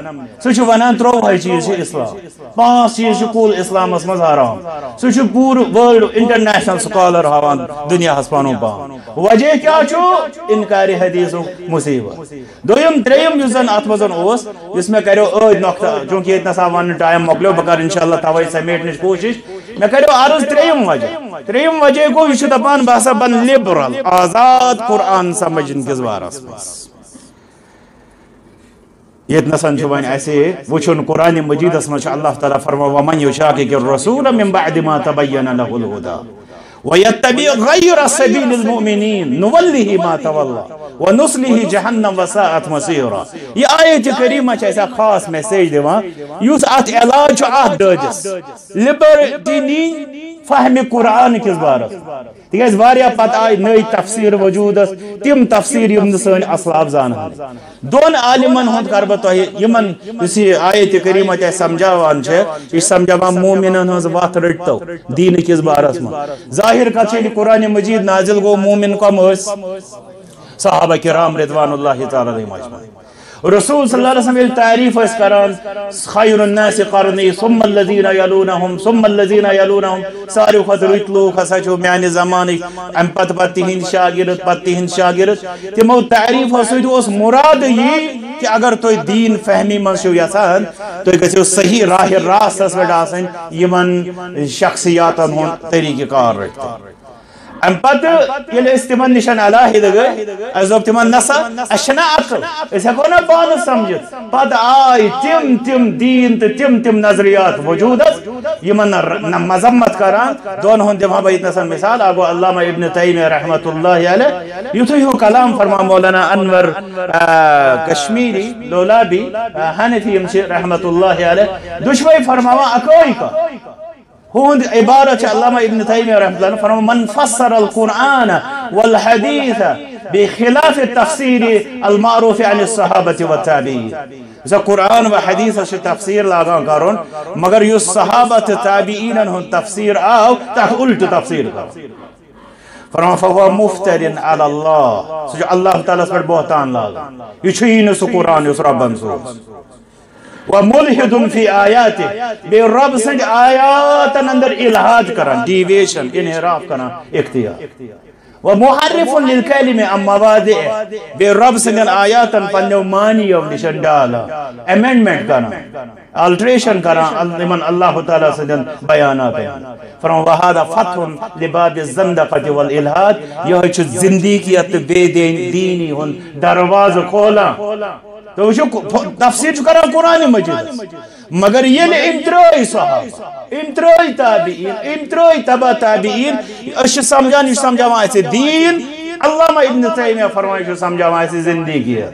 سہ چھ ونان تروہے چیز چھ اسلام۔ پانچ چیز چھ کول اسلامس من حرام۔ سہ چھ پور ورلڈ انٹرنیشنل سکالر ہاوان دنیا ہس پانو پان وجہ کیا چھ انکار حدیث مصیبت۔ دویم تریم یس زن ات مزن اوس یس میں کرو ٲدۍ نقطہ، چونکہ اتنا سا ون ٹائم مکلیو بکر انشاءاللہ توے سمیٹنچ کوشش. میں کرو عرض تریم وجہ. تریم وجہ گو یہ دپان بہسا بن لبرل آزاد قرآن سمجھن کس بارس مس یہ نسن چھو وین ایسے وچھن قرآن مجید اس میں اللہ تعالیٰ فرما ومن یشاقق الرسول من بعد ما تبین له الهدى ويتبع غير سبيل المؤمنين. نوله ما تولى. ونصله جهنم وساءت مصيرا. یہ آیت کریمہ چھ ایسا خاص میسیج دیوان یوس ات علاج چھ ات دجس لبرٹی فہم قرآن کس بارس تکیاز واریا پتہ آئی نئی تفسیر وجود تم تفسیر یم سن اسلاف زان دون عالمن ہند کر بہ تہ یمن اس آیت کریمہ تہ سمجھاوان چھ یہ سمجھاوان مومنن ہز وات رٹتو. دین کس بارس من ظاہر کتھ قرآن مجید نازل گو، مومن کم اس صحابہ کرام رضوان اللہ تعالی علیہ مجمعین۔ رسول صلی اللہ علیہ وسلم تعریف اس کران، خیر الناس قرنی، ثم الذين يلونهم ثم الذين يلونهم ساری خود رتلو خسا چھو میانی زمانی۔ ام پت پت تہند شاگرد، پت تہند شاگرد۔ تمو تعریف سید اس مراد یہ کہ اگر تو دین فہمی من یسان تو گژھو صحیح راہ راستس پہ آسن یمن شخصیاتن ہن طریقہ کار رکھتے ام پت یل اس تمن نشان علاحد گئی اس دوپ تمن نسا اشنا عقل اس ہکو نا پان سمجھت پت آئی تم تم دین تو تم تم نظریات وجود اس یمن مذمت کران دون ہون دمہ بیت نسا مثال آگو علامہ ابن تیمیہ رحمت اللہ علیہ یتو ہو کلام فرما مولانا انور کشمیری لولابی حنفی رحمت اللہ علیہ دشوئی فرماوا اکوئی کا هون عبارة علامة ابن تيمية رحمه الله فرما من فسر القرآن والحديث بخلاف التفسير المعروف عن الصحابة والتابعين. إذا قرآن وحديث شو تفسير لاغان كارون، مگر يو صحابة تابعين هن تفسير أو تقلت تفسير فرما فهو مفتر على الله. سجو الله تعالى سبحانه بوهتان لاغان يشين سو قرآن يسرى بنسوس وملحد فی آیاته بے رب سنگ آیات اندر الہاد کرن. ڈیویشن انحراف کرن. اختیار. ومحرف للکلم ام مواضع بے رب سنگ آیات پنیو مانی او نشن ڈالا. امینڈمنٹ کرن. الٹریشن کرن. لمن اللہ تعالی سنگ بیانات. فرما وہادا فتح لباب الزندقت والالہاد یہ چھ زندگیت بے دینی ہن. دروازہ کھولا. تو وچھو تفسیر چھو کران قرآن مجید۔ مگر یہ ام ترائی صحابہ۔ ام ترائی تابعین ام ترائی تبا تابعین۔ اش سمجھان یہ سمجھان ایسے دین۔ علامہ ابن تیمیہ فرمائے جو سمجھان ایسے زندگی ہے۔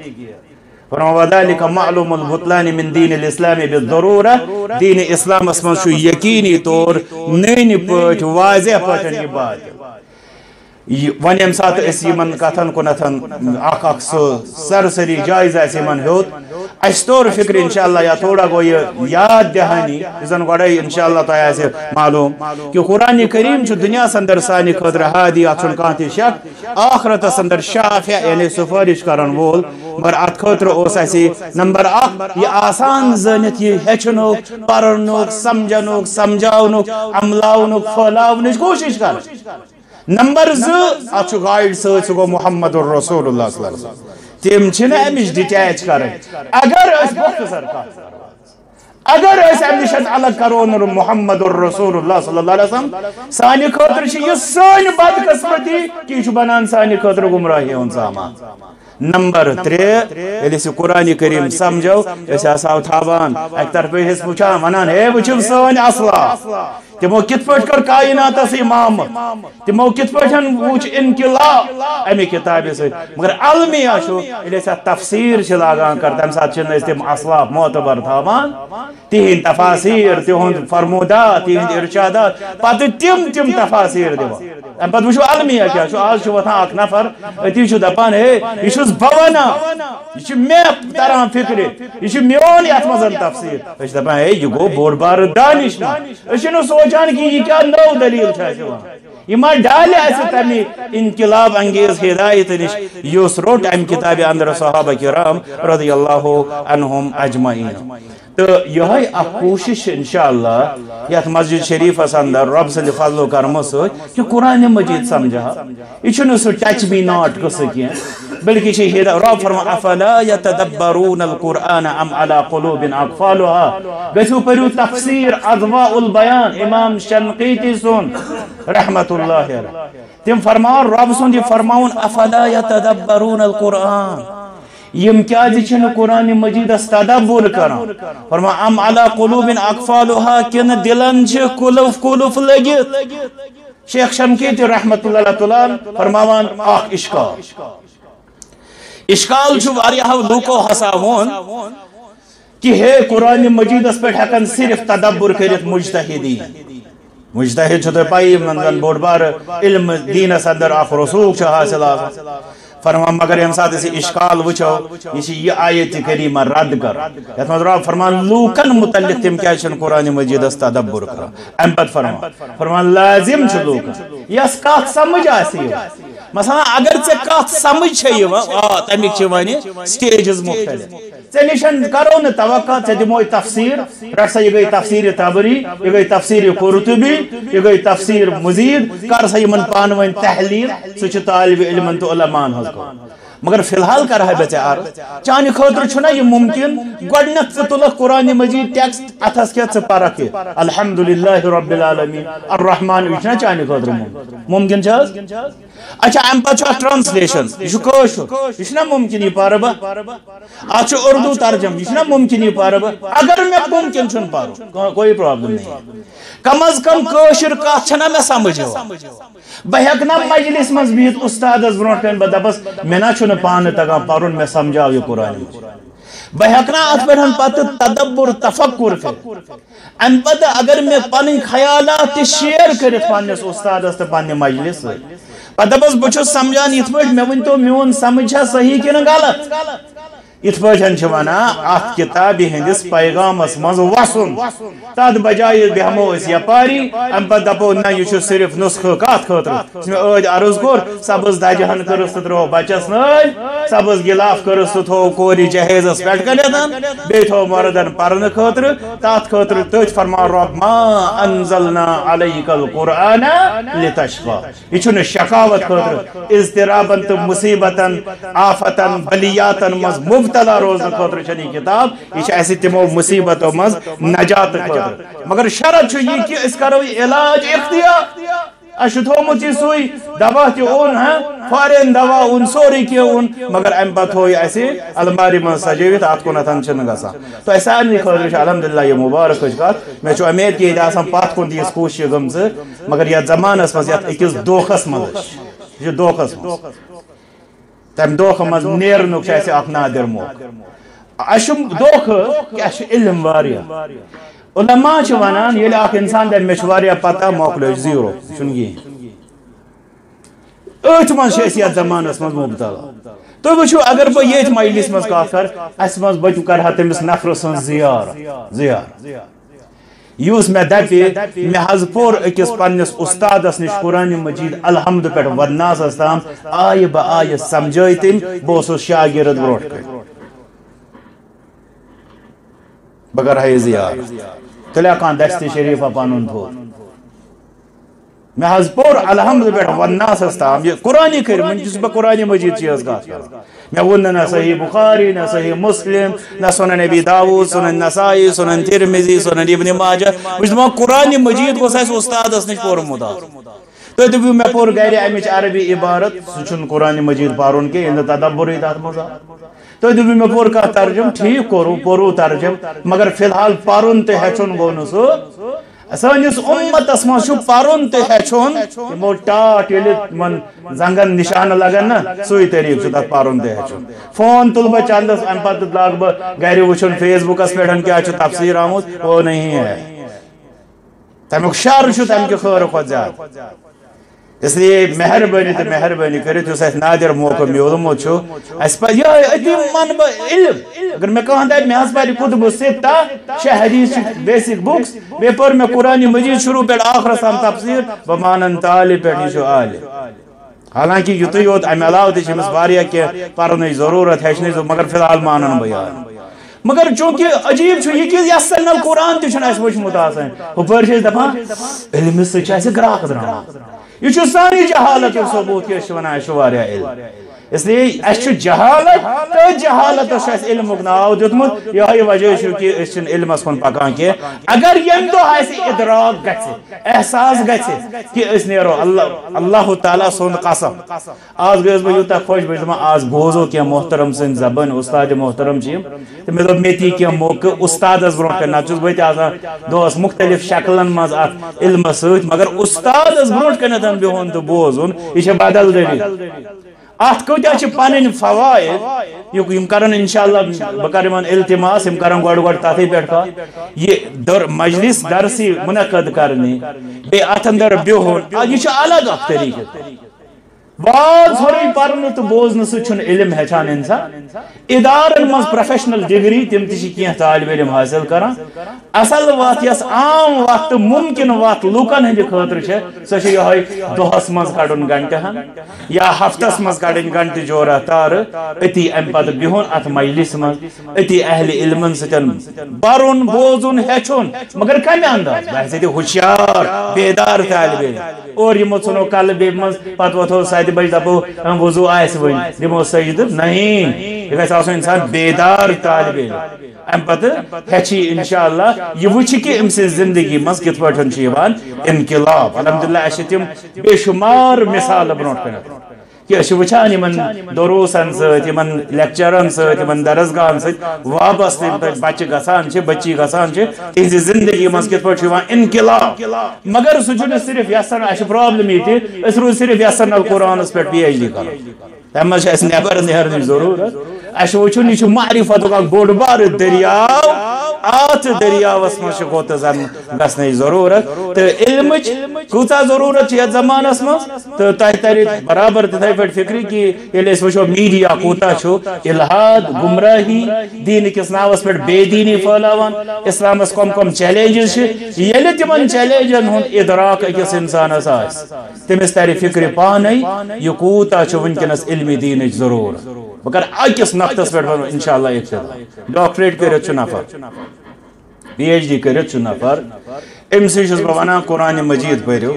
فرما وذلك معلوم البطلان من دین الاسلام بالضرورة دین اسلام اسمان شو یقینی طور نین پوچ واضح پوچن یہ بات ون یم سات اس یمن کتن کنتن اخ اخ سرسری جائزہ اس یمن ہیوت۔ اس طور فکر انشاءاللہ یا تھوڑا گو یہ یاد دہانی۔ زن گوڑائی انشاءاللہ تو ایسے معلوم کہ قرآن کریم چھ دنیا سندر سانی خدر حادی آتشن کانتی شک، آخرت سندر شافع یعنی سفارش کرن وول۔ مگر ات خطر اوس ایسی نمبر اخ یہ آسان زنت یہ ہچنوک، پرنوک، سمجھنوک، سمجھاونوک، عملاونوک پھلاونوک کوشش کر۔ نمبر ز ات گائیڈ ست سہ گو محمد الرسول اللہ صلی اللہ علیہ وسلم. تم چھن امش ڈیٹیچ کریں. اگر اس مختصر کت اگر اس امش الگ کرون محمد الرسول اللہ صلی اللہ علیہ وسلم سانی خاطر چھ یہ سانی بدقسمتی کہ یہ بنان سانی خاطر گمراہی ہن سامان نمبر ترے سی قرآن کریم سمجھو اس آساو تھابان ایک طرف حس پوچھا ونان ہے وچھو سانی اصلا تمو کت پٹ کر کائنات اس امام تمو کت پٹن وچ انقلاب امی کتاب سے مگر علمیہ شو یلی سا تفسیر چھ لاگان کر تم ساتھ چھ تم اصلاف معتبر تھاوان۔ تہند تفاسیر تہند فرمودات تہند ارشادات پتہ تم تم تفاسیر دیوا۔ ام پتہ وچھو علمیہ کیا شو آج چھو وتھان اک نفر اتی چھو دپان ہے یہ چھس بوانا یہ چھ مے تران فکر یہ چھ میون یت مزن تفسیر اس دپان ہے یہ گو بوڑ بار دانش اس نو سوچان کہ یہ کیا نو دلیل چھا یہ ما ڈالے ایسے تمی انقلاب انگیز ہدایت نش یوس روٹ ام کتاب اندر صحابہ کرام رضی اللہ عنہم اجمعین تو یہ اخ کوشش انشاءاللہ یت مسجد شریف اندر رب سند فضل و کرم ست کہ قرآن مجید سمجھا۔ یہ چھنہ سو ٹچ می ناٹ قصہ کی بلکہ چھ رب فرما، افلا يتدبرون القرآن ام على قلوب اقفالها گژھو پرو تفسیر اضواء البیان، امام شنقیطی سن۔ رحمت اللہ علیہ۔ تم فرمان رب سن یہ فرماون افلا يتدبرون القرآن؟ یم کیا جی چھن قرآن مجید اس تدبر کران فرما، ام علا قلوب اقفالها کن دلن چھ کلوف کلوف لگت شیخ شمکیت رحمت اللہ تعالی فرماوان، آخ، اشکال. اشکال چھو واریاہ لوکو حسا ہون کہ ہے، قرآن مجید اس پر حقن صرف تدبر کرت مجتہدین مجتہد چھتے پائی، منزل بوڑ بار علم، دین، صدر آخ رسوک چھا حاصل آخر فرمان مگر یم سات اسی اشکال وچھو یہ یہ آیت کریمہ رد کر۔ یت مز رب فرمان لوکن متعلق تم کیا چھن قرآن مجید اس تدبر کر ام پت فرمان فرمان لازم چھ لوکن یس کات سمجھ آسی مثلا اگر ژے کت سمجھ چھے یوان آ تمیک چھ ونی سٹیجز مختلف. ژے نشن کرو نہ توقع ژے دمو تفسیر؟ رٹ سا یہ گئی تفسیر تبری یہ گئی تفسیر قرطبی یہ گئی تفسیر مزید. کر سا یمن پانوین تحلیل سو چھ طالب علم تو علمان ہز کو مگر فی الحال کر ہے بچے آر. چانی خاطر چھنا یہ ممکن گوڑنت سے تلق قرآن مجید ٹیکسٹ اتھس کے سے پارا کے. الحمدللہ رب العالمین. الرحمن وچنا چانی خاطر ممکن. ممکن چاہز اچھا ام پا چھو ٹرانسلیشن یہ کوشو یہ چھنا ممکن یہ پارا با اچھا اردو ترجم یہ چھنا ممکن یہ پارا با اگر میں ممکن چھن پارو کوئی پرابلم نہیں کم از کم کوشر کا چھنا میں سمجھو بہ ہیکنا مجلس مز استاد برونٹ کن بہ دپس مے نا چھن پان تگان پرن میں سمجھاو یہ قرآن بہ ہیکنا ات پہ پتہ تدبر تفکر کر ام پتہ اگر میں پن خیالات شیئر کرت پنس استاد تو پنہ مجلس پتہ دپس بہ سمجھان یت پہ مے ون تو میون سمجھا صحیح کن غلط؟ ات پہ ونان ات کتاب ہندس پیغامس مز وسن تد بجائے بہمو اس یپاری ام پہ دپو نہ یہ صرف نسخہ کت خاطر عد عرض کور سبز دجہن کرس تو ترو بچس نل سبز گلاف کرس تو تھو کوری جہیزس پہ کنتن بی تھو مردن پرن خاطر تات خاطر تت فرما رب ما انزلنا علیک القرآن لتشقا یہ چھن شقاوت خاطر اضطرابن تو مصیبتن آفتن بلیاتن مز مبتلا روزن خاطر چنی کتاب، یہ ایسی تمو مصیبتوں مز نجات خاطر مگر شرط چھو یہ کہ اس کرو علاج، اختیار۔ اش تھومت یہ سوئی، دوا تہ اون ہاں فارین دوا اون، سوری کی اون۔ مگر ام پت ہوئی ایسے الماری من سجیوت ات کونتن چھن گسا تو ایسا سارنی خاطر الحمدللہ، یہ مبارک کچھ کت میں چھو امید کہ یہ آسان پات کن دیس کوشش گمز مگر یہ زمانس مز یت اکس دوخس مز یہ دوخس مز تم دوخ مز نیرنک چھ اسے اخ نادر موقع اشم دوخ کہ اش علم واریا علماء چھ ونان یل اخ انسان دے مش واریا پتہ موقع زیرو چنگی أتھ من یتھ زمانس مز مبتلا تُہۍ وٕچھِو اگر بہٕ ییٚتھۍ مجلس منٛز کتھ کر اسہِ منٛز بہٕ کرٕ تٔمِس نفرٕ سٕنٛز زیار زیار یُس مےٚ دپہِ مےٚ حظ پوٚر أکِس پننِس اُستادس نِش قرآنِ مجیٖد الحمد پٮ۪ٹھ ودناسس تام آیہِ بہٕ آیہِ سمجھٲے تٔمۍ بہٕ اوسُس شاگرد برونٛٹھ کٔنۍ بہٕ کرٕ ہا یہِ زیار تیٚلہِ کانٛہہ دستہِ پنُن پوٚر میں حض پور الحمد پہ وناسس تام یہ قرآن کریم جس بہ قرآن مجید چیز گات میں ون نہ صحیح بخاری نہ صحیح مسلم نہ سنن نبی داود سنن نسائی سنن ترمذی سنن ابن ماجہ وچ ما قرآن مجید کو اس استاد اس نش پورمت تو دبیو میں پور گھر امچ عربی عبارت سچن قرآن مجید پارون کے اند تدبر تات مزا تو دبیو میں پور کا ترجم ٹھیک کرو پورو ترجم مگر فی الحال پارون تے ہچن گو سانس امتس مز پرن تہ ہچن یمو ٹاٹ یل من زنگن نشانہ لگن نا سی طریقہ چھ تک پرن تہ ہچن فون تل بہ چندس ام پتہ لاگ بہ گھر وچھن فیس بکس پہ کیا تفسیر آمت۔ وہ نہیں ہے۔ تمیک شر چھ تم کہ خیر کھت زیادہ اس لیے مہربانی تو مہربانی کرت اس نادر موقع میولمت اس پہ یہ اتم من علم اگر میں کہاں دے میں اس پر کتب ستہ شہ حدیث بیسک بکس بے پر میں قرآن مجید شروع پہ آخر سام تفسیر بمانن تالی پہ نیشو آلی حالانکہ یوتو یوت ام علاوہ تہ چمس واریاہ کہ پرنٕچ ضرورت ہیچنٕچ مگر فی الحال مانن بیان مگر چونکہ عجیب چھو یہ چیز یسر نل قرآن تہ چھن اس وچھمت آسان ہپر چھ دپان علم سۭتۍ چھِ اَسہِ گراک درٛامُت یہ ساری سانی جہالت ثبوت کہ علم اس لیے اس جہالت، تو جہالت اس علم ناو دیتمت یہ وجہ کہ اس علمس کن پکان کی اگر یم دو اس ادراک گژھِ احساس گژھِ کہ اس نیرو اللہ اللہ تعالی سن قسم۔ آز گیس بہ یوتا خوش بہ دما آز بوزو کی محترم سن زبان استاد محترم چھ تو مے دوپ میتی کی موقع استاد اس برو کرنا چھ بہ آسان دوس مختلف شکلن مز ات علم سۭتۍ مگر استاد اس برو کرنا دن بہن تو بوزن یہ بدل دلیل ات کتیا پن فوائد یم کرن انشاءاللہ بہ کر التماس یم کرن گوڑ گوڑ تتھے پہ یہ در مجلس درسی منعقد کرنے بے ات اندر بہن یہ الگ اخ طریقہ واز ہوئی پرن تو بوزن سن علم ہچان انسان ادارن مز پروفیشنل ڈگری تم تھی کی طالب علم حاصل کران اصل وات یس عام وقت ممکن وات لوکن ہند خاطر سہ یہ دہس مز کڑن گنٹہ ہن۔ یا ہفتس مز کڑن گنٹہ جورہ تار۔ اتی ام پتہ بہن ات مجلس مز اتی اہل علمن ستن برن بوزن ہچن مگر کم انداز؟ بحث ہوشیار، بیدار طالب علم۔ اور یہ ژھنو کل بے مز پتہ وتھو ساتہِ بج دپو وضو آس ون دمو سجدٕ نہیں۔ یہ گھس آسُن انسان بیدار طالب علم۔ ام پتہ، ہچی انشاءاللہ، یہ وچھ کہ ام سے زندگی مز کت پٹھن چھ یوان انقلاب۔ الحمدللہ اشتم بے شمار مثال برونٹ پنت کہ اش وچھان یمن دروسن سۭتۍ یمن لیکچرن سۭتۍ یمن درسگاہن سۭتۍ وابستہٕ بچہِ گژھان چھِ بچی گژھان چھِ تہنٛزِ زندگی منٛز کِتھ پٲٹھۍ یِوان انقلاب مگر سُہ چھُنہٕ صرف یژھان اَسہِ پرٛابلِم ییٚتہِ أسۍ روٗدۍ صرف یژھان القرآنس پٮ۪ٹھ پی ایچ ڈی کرُن تمہِ منٛز چھِ اَسہِ نٮ۪بر نیرنٕچ ضروٗرت اَسہِ وٕچھُن یہِ چھُ معرفتُک اکھ بوٚڑ بارٕ دٔریاو ات دریاوس مز گوت زن گھنچ ضرورت تو علم کتا ضرورت یت زمانس مز تو تہ تر برابر تتھے پہ فکر کہ یل وچو میڈیا کوتا الحاد گمراہی دین کس ناوس پہ بے دینی پھیلاوان اسلامس کم کم چیلنجز یل تمن چیلنجن ہند ادراک اکس انسانس آس تمس تر فکر پانے یہ کوتا ونکس علمی دین ضرورت بہ کر اکس نقطس پہ انشاءاللہ ابتدا ڈاکٹریٹ کرت نفر۔ پی ایچ ڈی کرت نفر۔ ام سی بہ ونان قرآن مجید پریو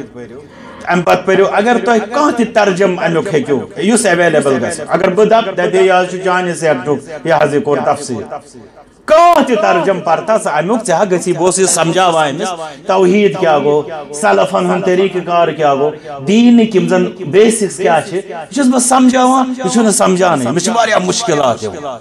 ام پت پریو اگر تہ کان تہ ترجم امیک ہیکو یس اویلیبل گژھِ اگر بہ دپ دے یہ چانہِ سیکٹرک یہِ حظ یہِ کوٚر تفصیٖل کان تہ ترجم پرتا سا امیک ژےٚ ہا گژھی بہٕ اوسُس یہِ سمجھاوان أمِس توحیٖد کیٛاہ گوٚو سلفن ہُنٛد طریٖقہٕ کار کیٛاہ گوٚو دیٖنٕکۍ یِم زن بیسکس کیٛاہ چھِ یہِ چھُس بہٕ سمجھاوان یہِ چھُنہٕ سمجھانٕے أمِس چھِ واریاہ مُشکلات یِوان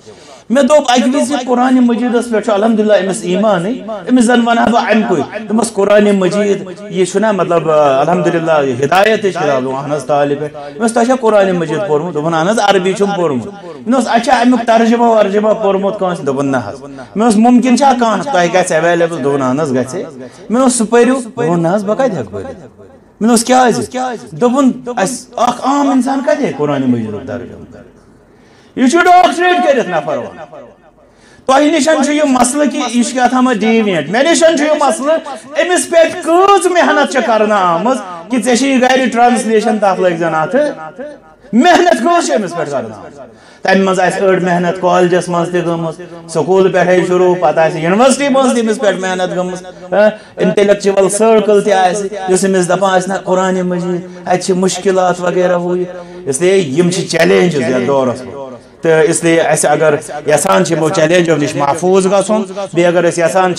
مےٚ دوٚپ اکہِ وِزِ قرآنِ مجیٖدس پٮ۪ٹھ چھُ الحمدللہ أمِس ایٖمانٕے أمِس زن ونہا بہٕ اَمہِ کُے دوٚپمس قرآنِ مجیٖد، یہِ چھُنا مطلب الحمدللہ ہدایتٕچ کِتاب دوٚپ اہن طالب دوٚپمس تۄہہِ چھا قرآنِ مجیٖد پوٚرمُت دوٚپُن عربی چھُم پوٚرمُت مےٚ اوس اچھا امیُک ترجمہ ورجمہ پوٚرمُت کٲنٛسہِ دوٚپُن نہ حظ مےٚ اوس مُمکِن چھا کانٛہہ تۄہہِ گژھِ ایویلیبل دوٚپُن اہن گژھِ مےٚ اوس سُہ پٔرِو نہ حظ بہٕ کتہِ ہٮ۪کہٕ پٔرِتھ مےٚ دوٚپُس عام اِنسان کتہِ ہیٚکہِ قرآنِ ترجمہ۔ یہِ چھُ ڈاکٹریٹ کٔرِتھ نفر وۄنۍ تۄہہِ نِشن چھُ یہِ مسلہٕ کہِ یہِ چھُ کیٛاہ تھامتھ ڈیوینٹ مےٚ نِشن چھُ یہِ مسلہٕ أمِس پٮ۪ٹھ کۭژ محنت چھِ کرنہٕ آمٕژ کہِ ژےٚ چھِ ٹرانسلیشن تتھ لٲگۍ زن اتھٕ محنت کۭژ چھِ أمِس پٮ۪ٹھ کرنہٕ آمٕژ تمہِ منٛز آسہِ أڑ محنت کالجس منٛز تہِ گٔمٕژ سکوٗل پٮ۪ٹھے شروٗع آسہِ یونیورسٹی منٛز تہِ أمِس پٮ۪ٹھ محنت گٔمٕژ انٹلیکچُول سٔرکٕل تہِ آسہِ یُس أمِس دپان آسہِ نہ قرآنِ مجیٖد اَتہِ چھِ وغیرہ ہُہ یہِ اسلیے یِم چھِ چیلینجز دورس منٛز تو اس لیے اس اگر یسان یمو چیلنجو نش محفوظ گھن بی اگر اس یسان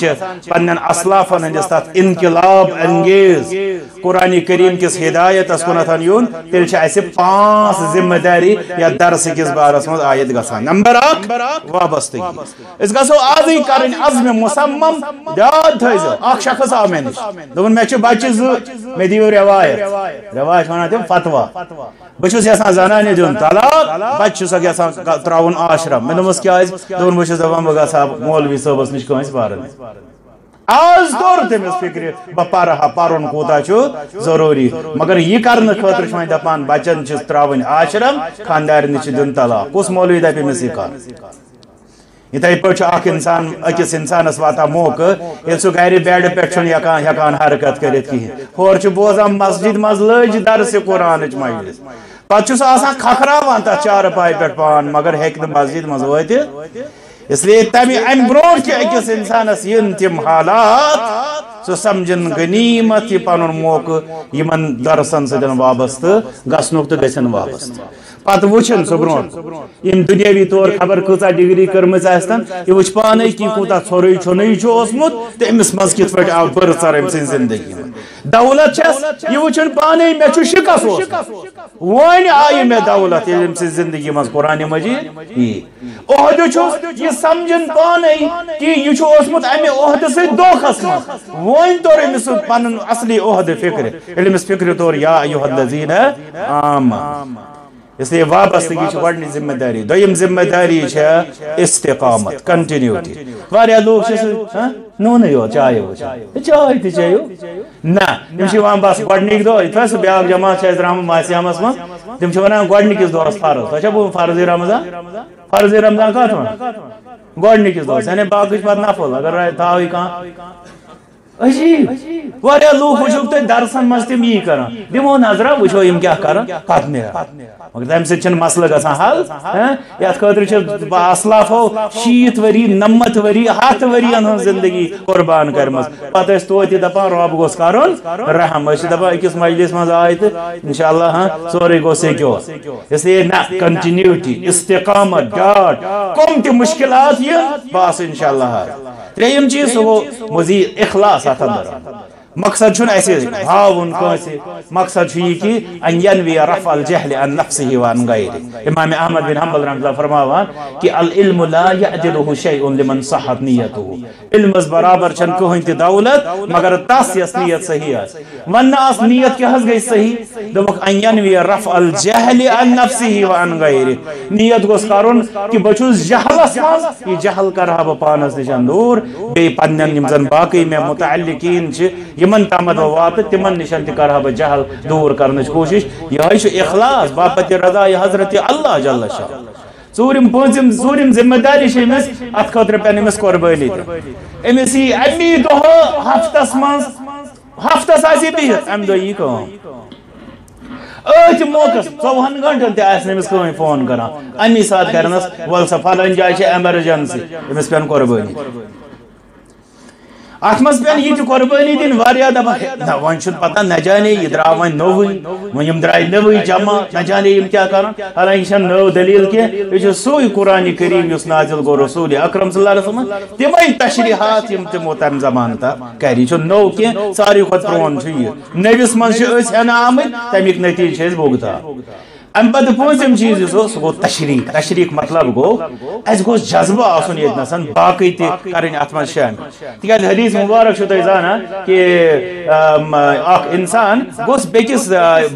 پن اسلافن ہندس تر انقلاب انگیز قرآن کریم کس ہدایت کن یون، تیل اس پانچ ذمہ داری یا درس کس بارس مز عائد گھان نمبر اک وابستگی۔ اس گھو آز کریں عزم مسمم، یاد تھو اخ شخص آو مے نش دن مے بچہ زو مے دیو روایت۔ روایت ونان تم فتوا بہس یسان زنانہ دن طلاق۔ بچہ سک یسان تراؤن آشرم۔ میں دمس کیا دون بہس دپان بہ گھا مولوی صٲبس نش کنس پرن آز طور تمس فکر بہ پرہا پرن کوتا چھ ضروری۔ مگر یہ کرنے خاطر چھ دپان بچن چھ تراؤن آشرم خاندارن چھ دن طلاق کس مولوی دپ امس یہ کر یتھے پہ اخ انسان اکس انسانس واتا موقع یل سہ گھر بیڈ پہ ہکان ہکان حرکت کرت کہین ہور بوزان مسجد مز لج درس قرآن مجلس پتہ سہ آسان کھکھراوان تر چار پائے پہ پان، مگر ہیکہ مسجد مز وت اس لیے تمہ ام برو کہ اکس انسانس ین تم حالات، سہ سمجھن غنیمت یہ پن موقع یمن درسن سن وابستہ گھنک تو گھن وابستہ پتہ وچن سہ برو یم دنیاوی طور خبر کۭژاہ ڈگری کٔرمٕژ آسن، یہ وچ پانے کہ کوٗتاہ ژھورٕے چھۄنٕے چھُ اوسمُت تہٕ أمِس منٛز کِتھ پٲٹھۍ آو بٔرژر أمۍ سٕنٛدِ زندگی منٛز۔ دولت چھس یہ وچھن پانے میں چھو شکس ہو وۄنۍ آئی میں دولت؟ یہ أمۍ سے زندگی مز قرآن مجید؟ یی عہدٕ یہ سمجھن پانے کہ یہ چھو اسمت امی اہد سے دو خسم۔ وۄنۍ طور أمِس سے پانن اصلی عہدٕ فکرِ ییٚلہِ أمِس فکر طور یا ایوہ الذیٖنَ آمان اس لیے وابستگی چھ گۄڈنی ذمہ داری۔ دویم ذمہ داری چھ استقامت کنٹینیوٹی واریاہ لوگ چھ سہ ہاں؟ نونٕے یوت چایہِ وو چاے تہِ چیٚیِو نہ۔ تِم چھِ یِوان بس گۄڈنِکۍ دۄہ یِتھ سُہ بیٛاکھ جماعت چھِ اَسہِ درٛامٕژ ماسیامس منٛز تِم چھِ ونان گۄڈنِکِس دۄہس فرض تۄہہِ چھا بوٗزمُت فرضی رمضان؟ فرضی رمضان کتھ ونان گۄڈنِکِس دۄہس یعنی باقٕے چھِ پتہٕ نفل اگر تھاوٕے کانٛہہ عجیب واریاہ لوٗکھ وٕچھو تُہۍ درسن منٛز تِم یی کران دِمو نظرا وٕچھو یِم کیٛاہ کران پتہٕ نیران مگر تمہِ سۭتۍ چھُنہٕ مسلہٕ گژھان حل یتھ خٲطرٕ چھِ اسلافو شیٖتھ ؤری نمتھ ؤری ہتھ ؤرین ہٕنٛز زندگی قربان کٔرمٕژ پتہٕ ٲسۍ توتہِ دپان رۄب گوٚژھ کرُن رحم أسۍ چھِ دپان أکِس مجلس منٛز آے تہٕ انشاء اللہ ہاں سورُے گوٚو سیکیور اسلیے نہ کنٹِنیوٹی استقامت ڈاٹ کم تہِ مُشکلات یِن بس انشاء اللہ ترٛیٚیِم چیٖز سُہ گوٚو مزیٖد اخلاص اتھ اندر مقصد چھُنہٕ اَسہِ ہاوُن کٲنٛسہِ مقصد چھُ یہِ کہِ ان ینوی رفع الجہل عن نفسه وعن غیره. امام احمد بن حنبل رحمۃ اللہ فرماوان کہ العلم لا يعدله شيء لمن صحت نیته علمس برابر چھن کٕہٕنۍ تہِ دولت، مگر تس یس نیت صحیح آسہِ ون آس نیت کیٛاہ حظ گٔے صحیح؟ دوٚپُکھ ان ینوی رفع الجہل عن نفسه وعن غیره. نیت گوٚژھ کرُن کہ بہٕ چھُس جہلس منٛز یہ جہل کرہا بہٕ پانس نِش دوٗر. بیٚیہِ پننٮ۪ن یِم زن باقٕے مےٚ متعلقین چھِ. یمن تامت بہ وات تمن نشن تہ کرہا بہ جہل دور کرنچ کوشش یہ اخلاص، باپت رضا حضرت اللہ جل شاہ۔ ژوٗرِم پٲنٛژِم ژوٗرِم ذمہ داری چھِ أمِس اَتھ خٲطرٕ پٮ۪ن أمِس قۄربٲنی تہِ أمِس یی اَمی دۄہ ہفتس منٛز، ہفتس آسہِ بِہِتھ اَمہِ دۄہ یی کٲم أتھۍ موقعس ژۄوُہن گنٹن تہِ آسہِ نہٕ أمِس کٕہٕنۍ فون کران اَمی ساتہٕ کرنس، وَل سا فلٲنۍ جایہِ چھِ ایمرجنسی أمِس پٮ۪ن قۄربٲنی ات مز پین یہ قربانی دن واریاہ دپا نہ ون پتہ نہ جانے یہ درا ون نووی ون یم درای نووی جمع نہ جانے یم کیا کرن حالانکہ چھ نو دلیل کی یہ چھ سوی قران کریم یس نازل گو رسول اکرم صلی اللہ علیہ وسلم تمے تشریحات یم تمو تم زمان تا کری چھ نو کی ساری خود پرون چھ یہ نویس من چھ اس ہنا آمد تمیک نتیجہ چھ بوگتا ام پتہ پوزم چیز سو سہ گو تشریق تشریق مطلب گو اس گو جذبہ آسن یہ نسن باقی تی کرن ات من تکیاز حدیث مبارک شو تہ زانا کہ اخ انسان گوس بیکس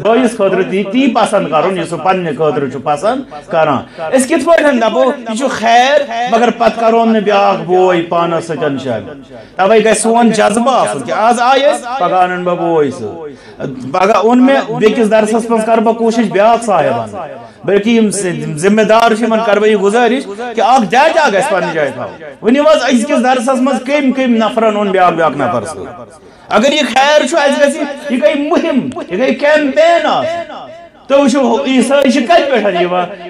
بٲیِس خٲطرٕ تی تی پسند کرُن یُس سُہ پننہِ خٲطرٕ چھُ پسند کران أسۍ کِتھ پٲٹھۍ دپو یہِ چھُ خیر مگر پتہٕ کرون نہٕ بیاکھ بوے پانس سۭتۍ شامل توے گژھِ سون جذبہ آسُن کہِ آز آیہِ أسۍ پگہہ انن بہٕ بوے سۭتۍ پگہہ اوٚن مےٚ بیٚکِس درسس منٛز کرٕ بہٕ کوٗشش بیاکھ بن بلکہ یم ذمہ دار من کر بہ یہ گزارش کہ اخ جاجا گژھِ پنہ جائے تھاو ونی واز أزکِس درسس منٛز کٔمۍ کٔمۍ نفرن اوٚن بیاکھ بیاکھ نفر اگر یہ خیر چھُ اَسہِ گژھِ یہ گٔے مہم یہ گٔے کیمپین آسٕنۍ تو وچھو عیسائی چھ کت پہ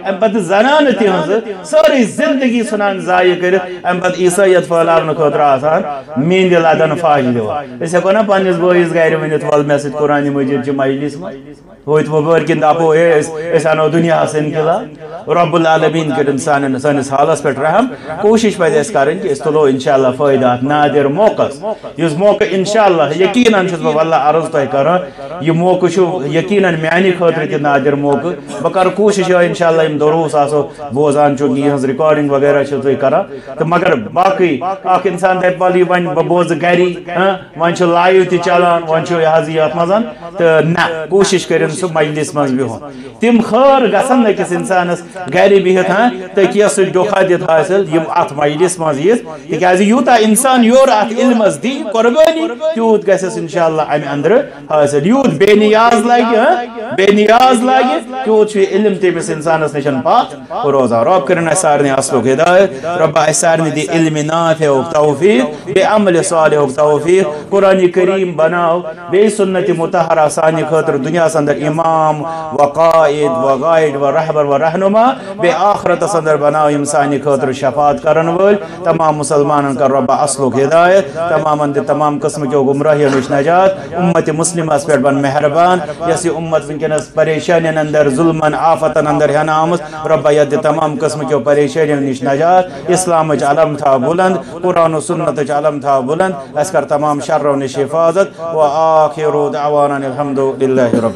ام پتہ زنان تہذ ساری زندگی سنان ضائع کر ام پتہ عیسائیت پھیلاؤن خاطر آسان، مین دل ادن فاش دِوان أسۍ ہٮ۪کو نا پننس بٲیِس گرِ ؤنِتھ وَل مےٚ سۭتۍ قرآنہِ مجیٖد چہِ مجلس منٛز ہوت وبر کن دپو اے أسۍ انو دُنیاہس انقلاب رب العالمین کٔرِن سانٮ۪ن سٲنِس حالس پٮ۪ٹھ رحم۔ کوٗشش پزِ اَسہِ کَرٕنۍ کہِ أسۍ تُلو انشاءاللہ فٲیدٕ اَتھ نادر موقعس یُس موقع انشاءاللہ یقیٖنن چھُس بہٕ واللہ عرض تۄہہِ کران یہِ موقعہٕ چھُ یقیٖنن میانہِ خٲطرٕ تہِ نادر موقع بہ کر کوشش انشاءاللہ یم دروس آسو بوزان چھو یہ ریکارڈنگ وغیرہ چھو تو کرا. تو مگر باقی اخ انسان دپ والی ون بوز گری ہاں؟ ون چھ لائیو تی چلان ون چھ یہ حضی ات مزن تو نہ، کوشش کرن سو مجلس مز بہون تم خیر گسن نکس انسانس گری بہت ہاں؟ تو کیا سو دوخا دت حاصل؟ یم ات مجلس مز یت تکیاز یوتا انسان یور ات علم از دی قربانی تیوت گسس انشاءاللہ ام اندر حاصل. یوت بے نیاز لگی ہاں؟ بے نیاز نیاز لگی تیوت چھ علم تمس انسانس نشن پات روزان رب کرن اس سارنی اصلک ہدایت، رب اس سارنی دی علم نافع و توفیق، بے عمل صالح و توفیق، قرآن کریم بناو بے سنت متحرہ سانی خاطر دنیا سندر امام و قائد و غائد و رہبر و رہنما، بے آخرت سندر بناو امسانی خاطر شفاعت کرن ول، تمام مسلمانن کر رب اصلک ہدایت، تمام اند تمام قسم کے گمراہی نش نجات امت مسلمہ اس پر بن مہربان، یسی امت ونکنس پریشانی اندر ظلمن آفتن اندر ہن آمت رب ید تمام قسم کے پریشانی نش نجات اسلام علم تھا بلند قرآن و سنت علم تھا بلند اس کر تمام شر و نش حفاظت و آخر دعوانا الحمد للہ رب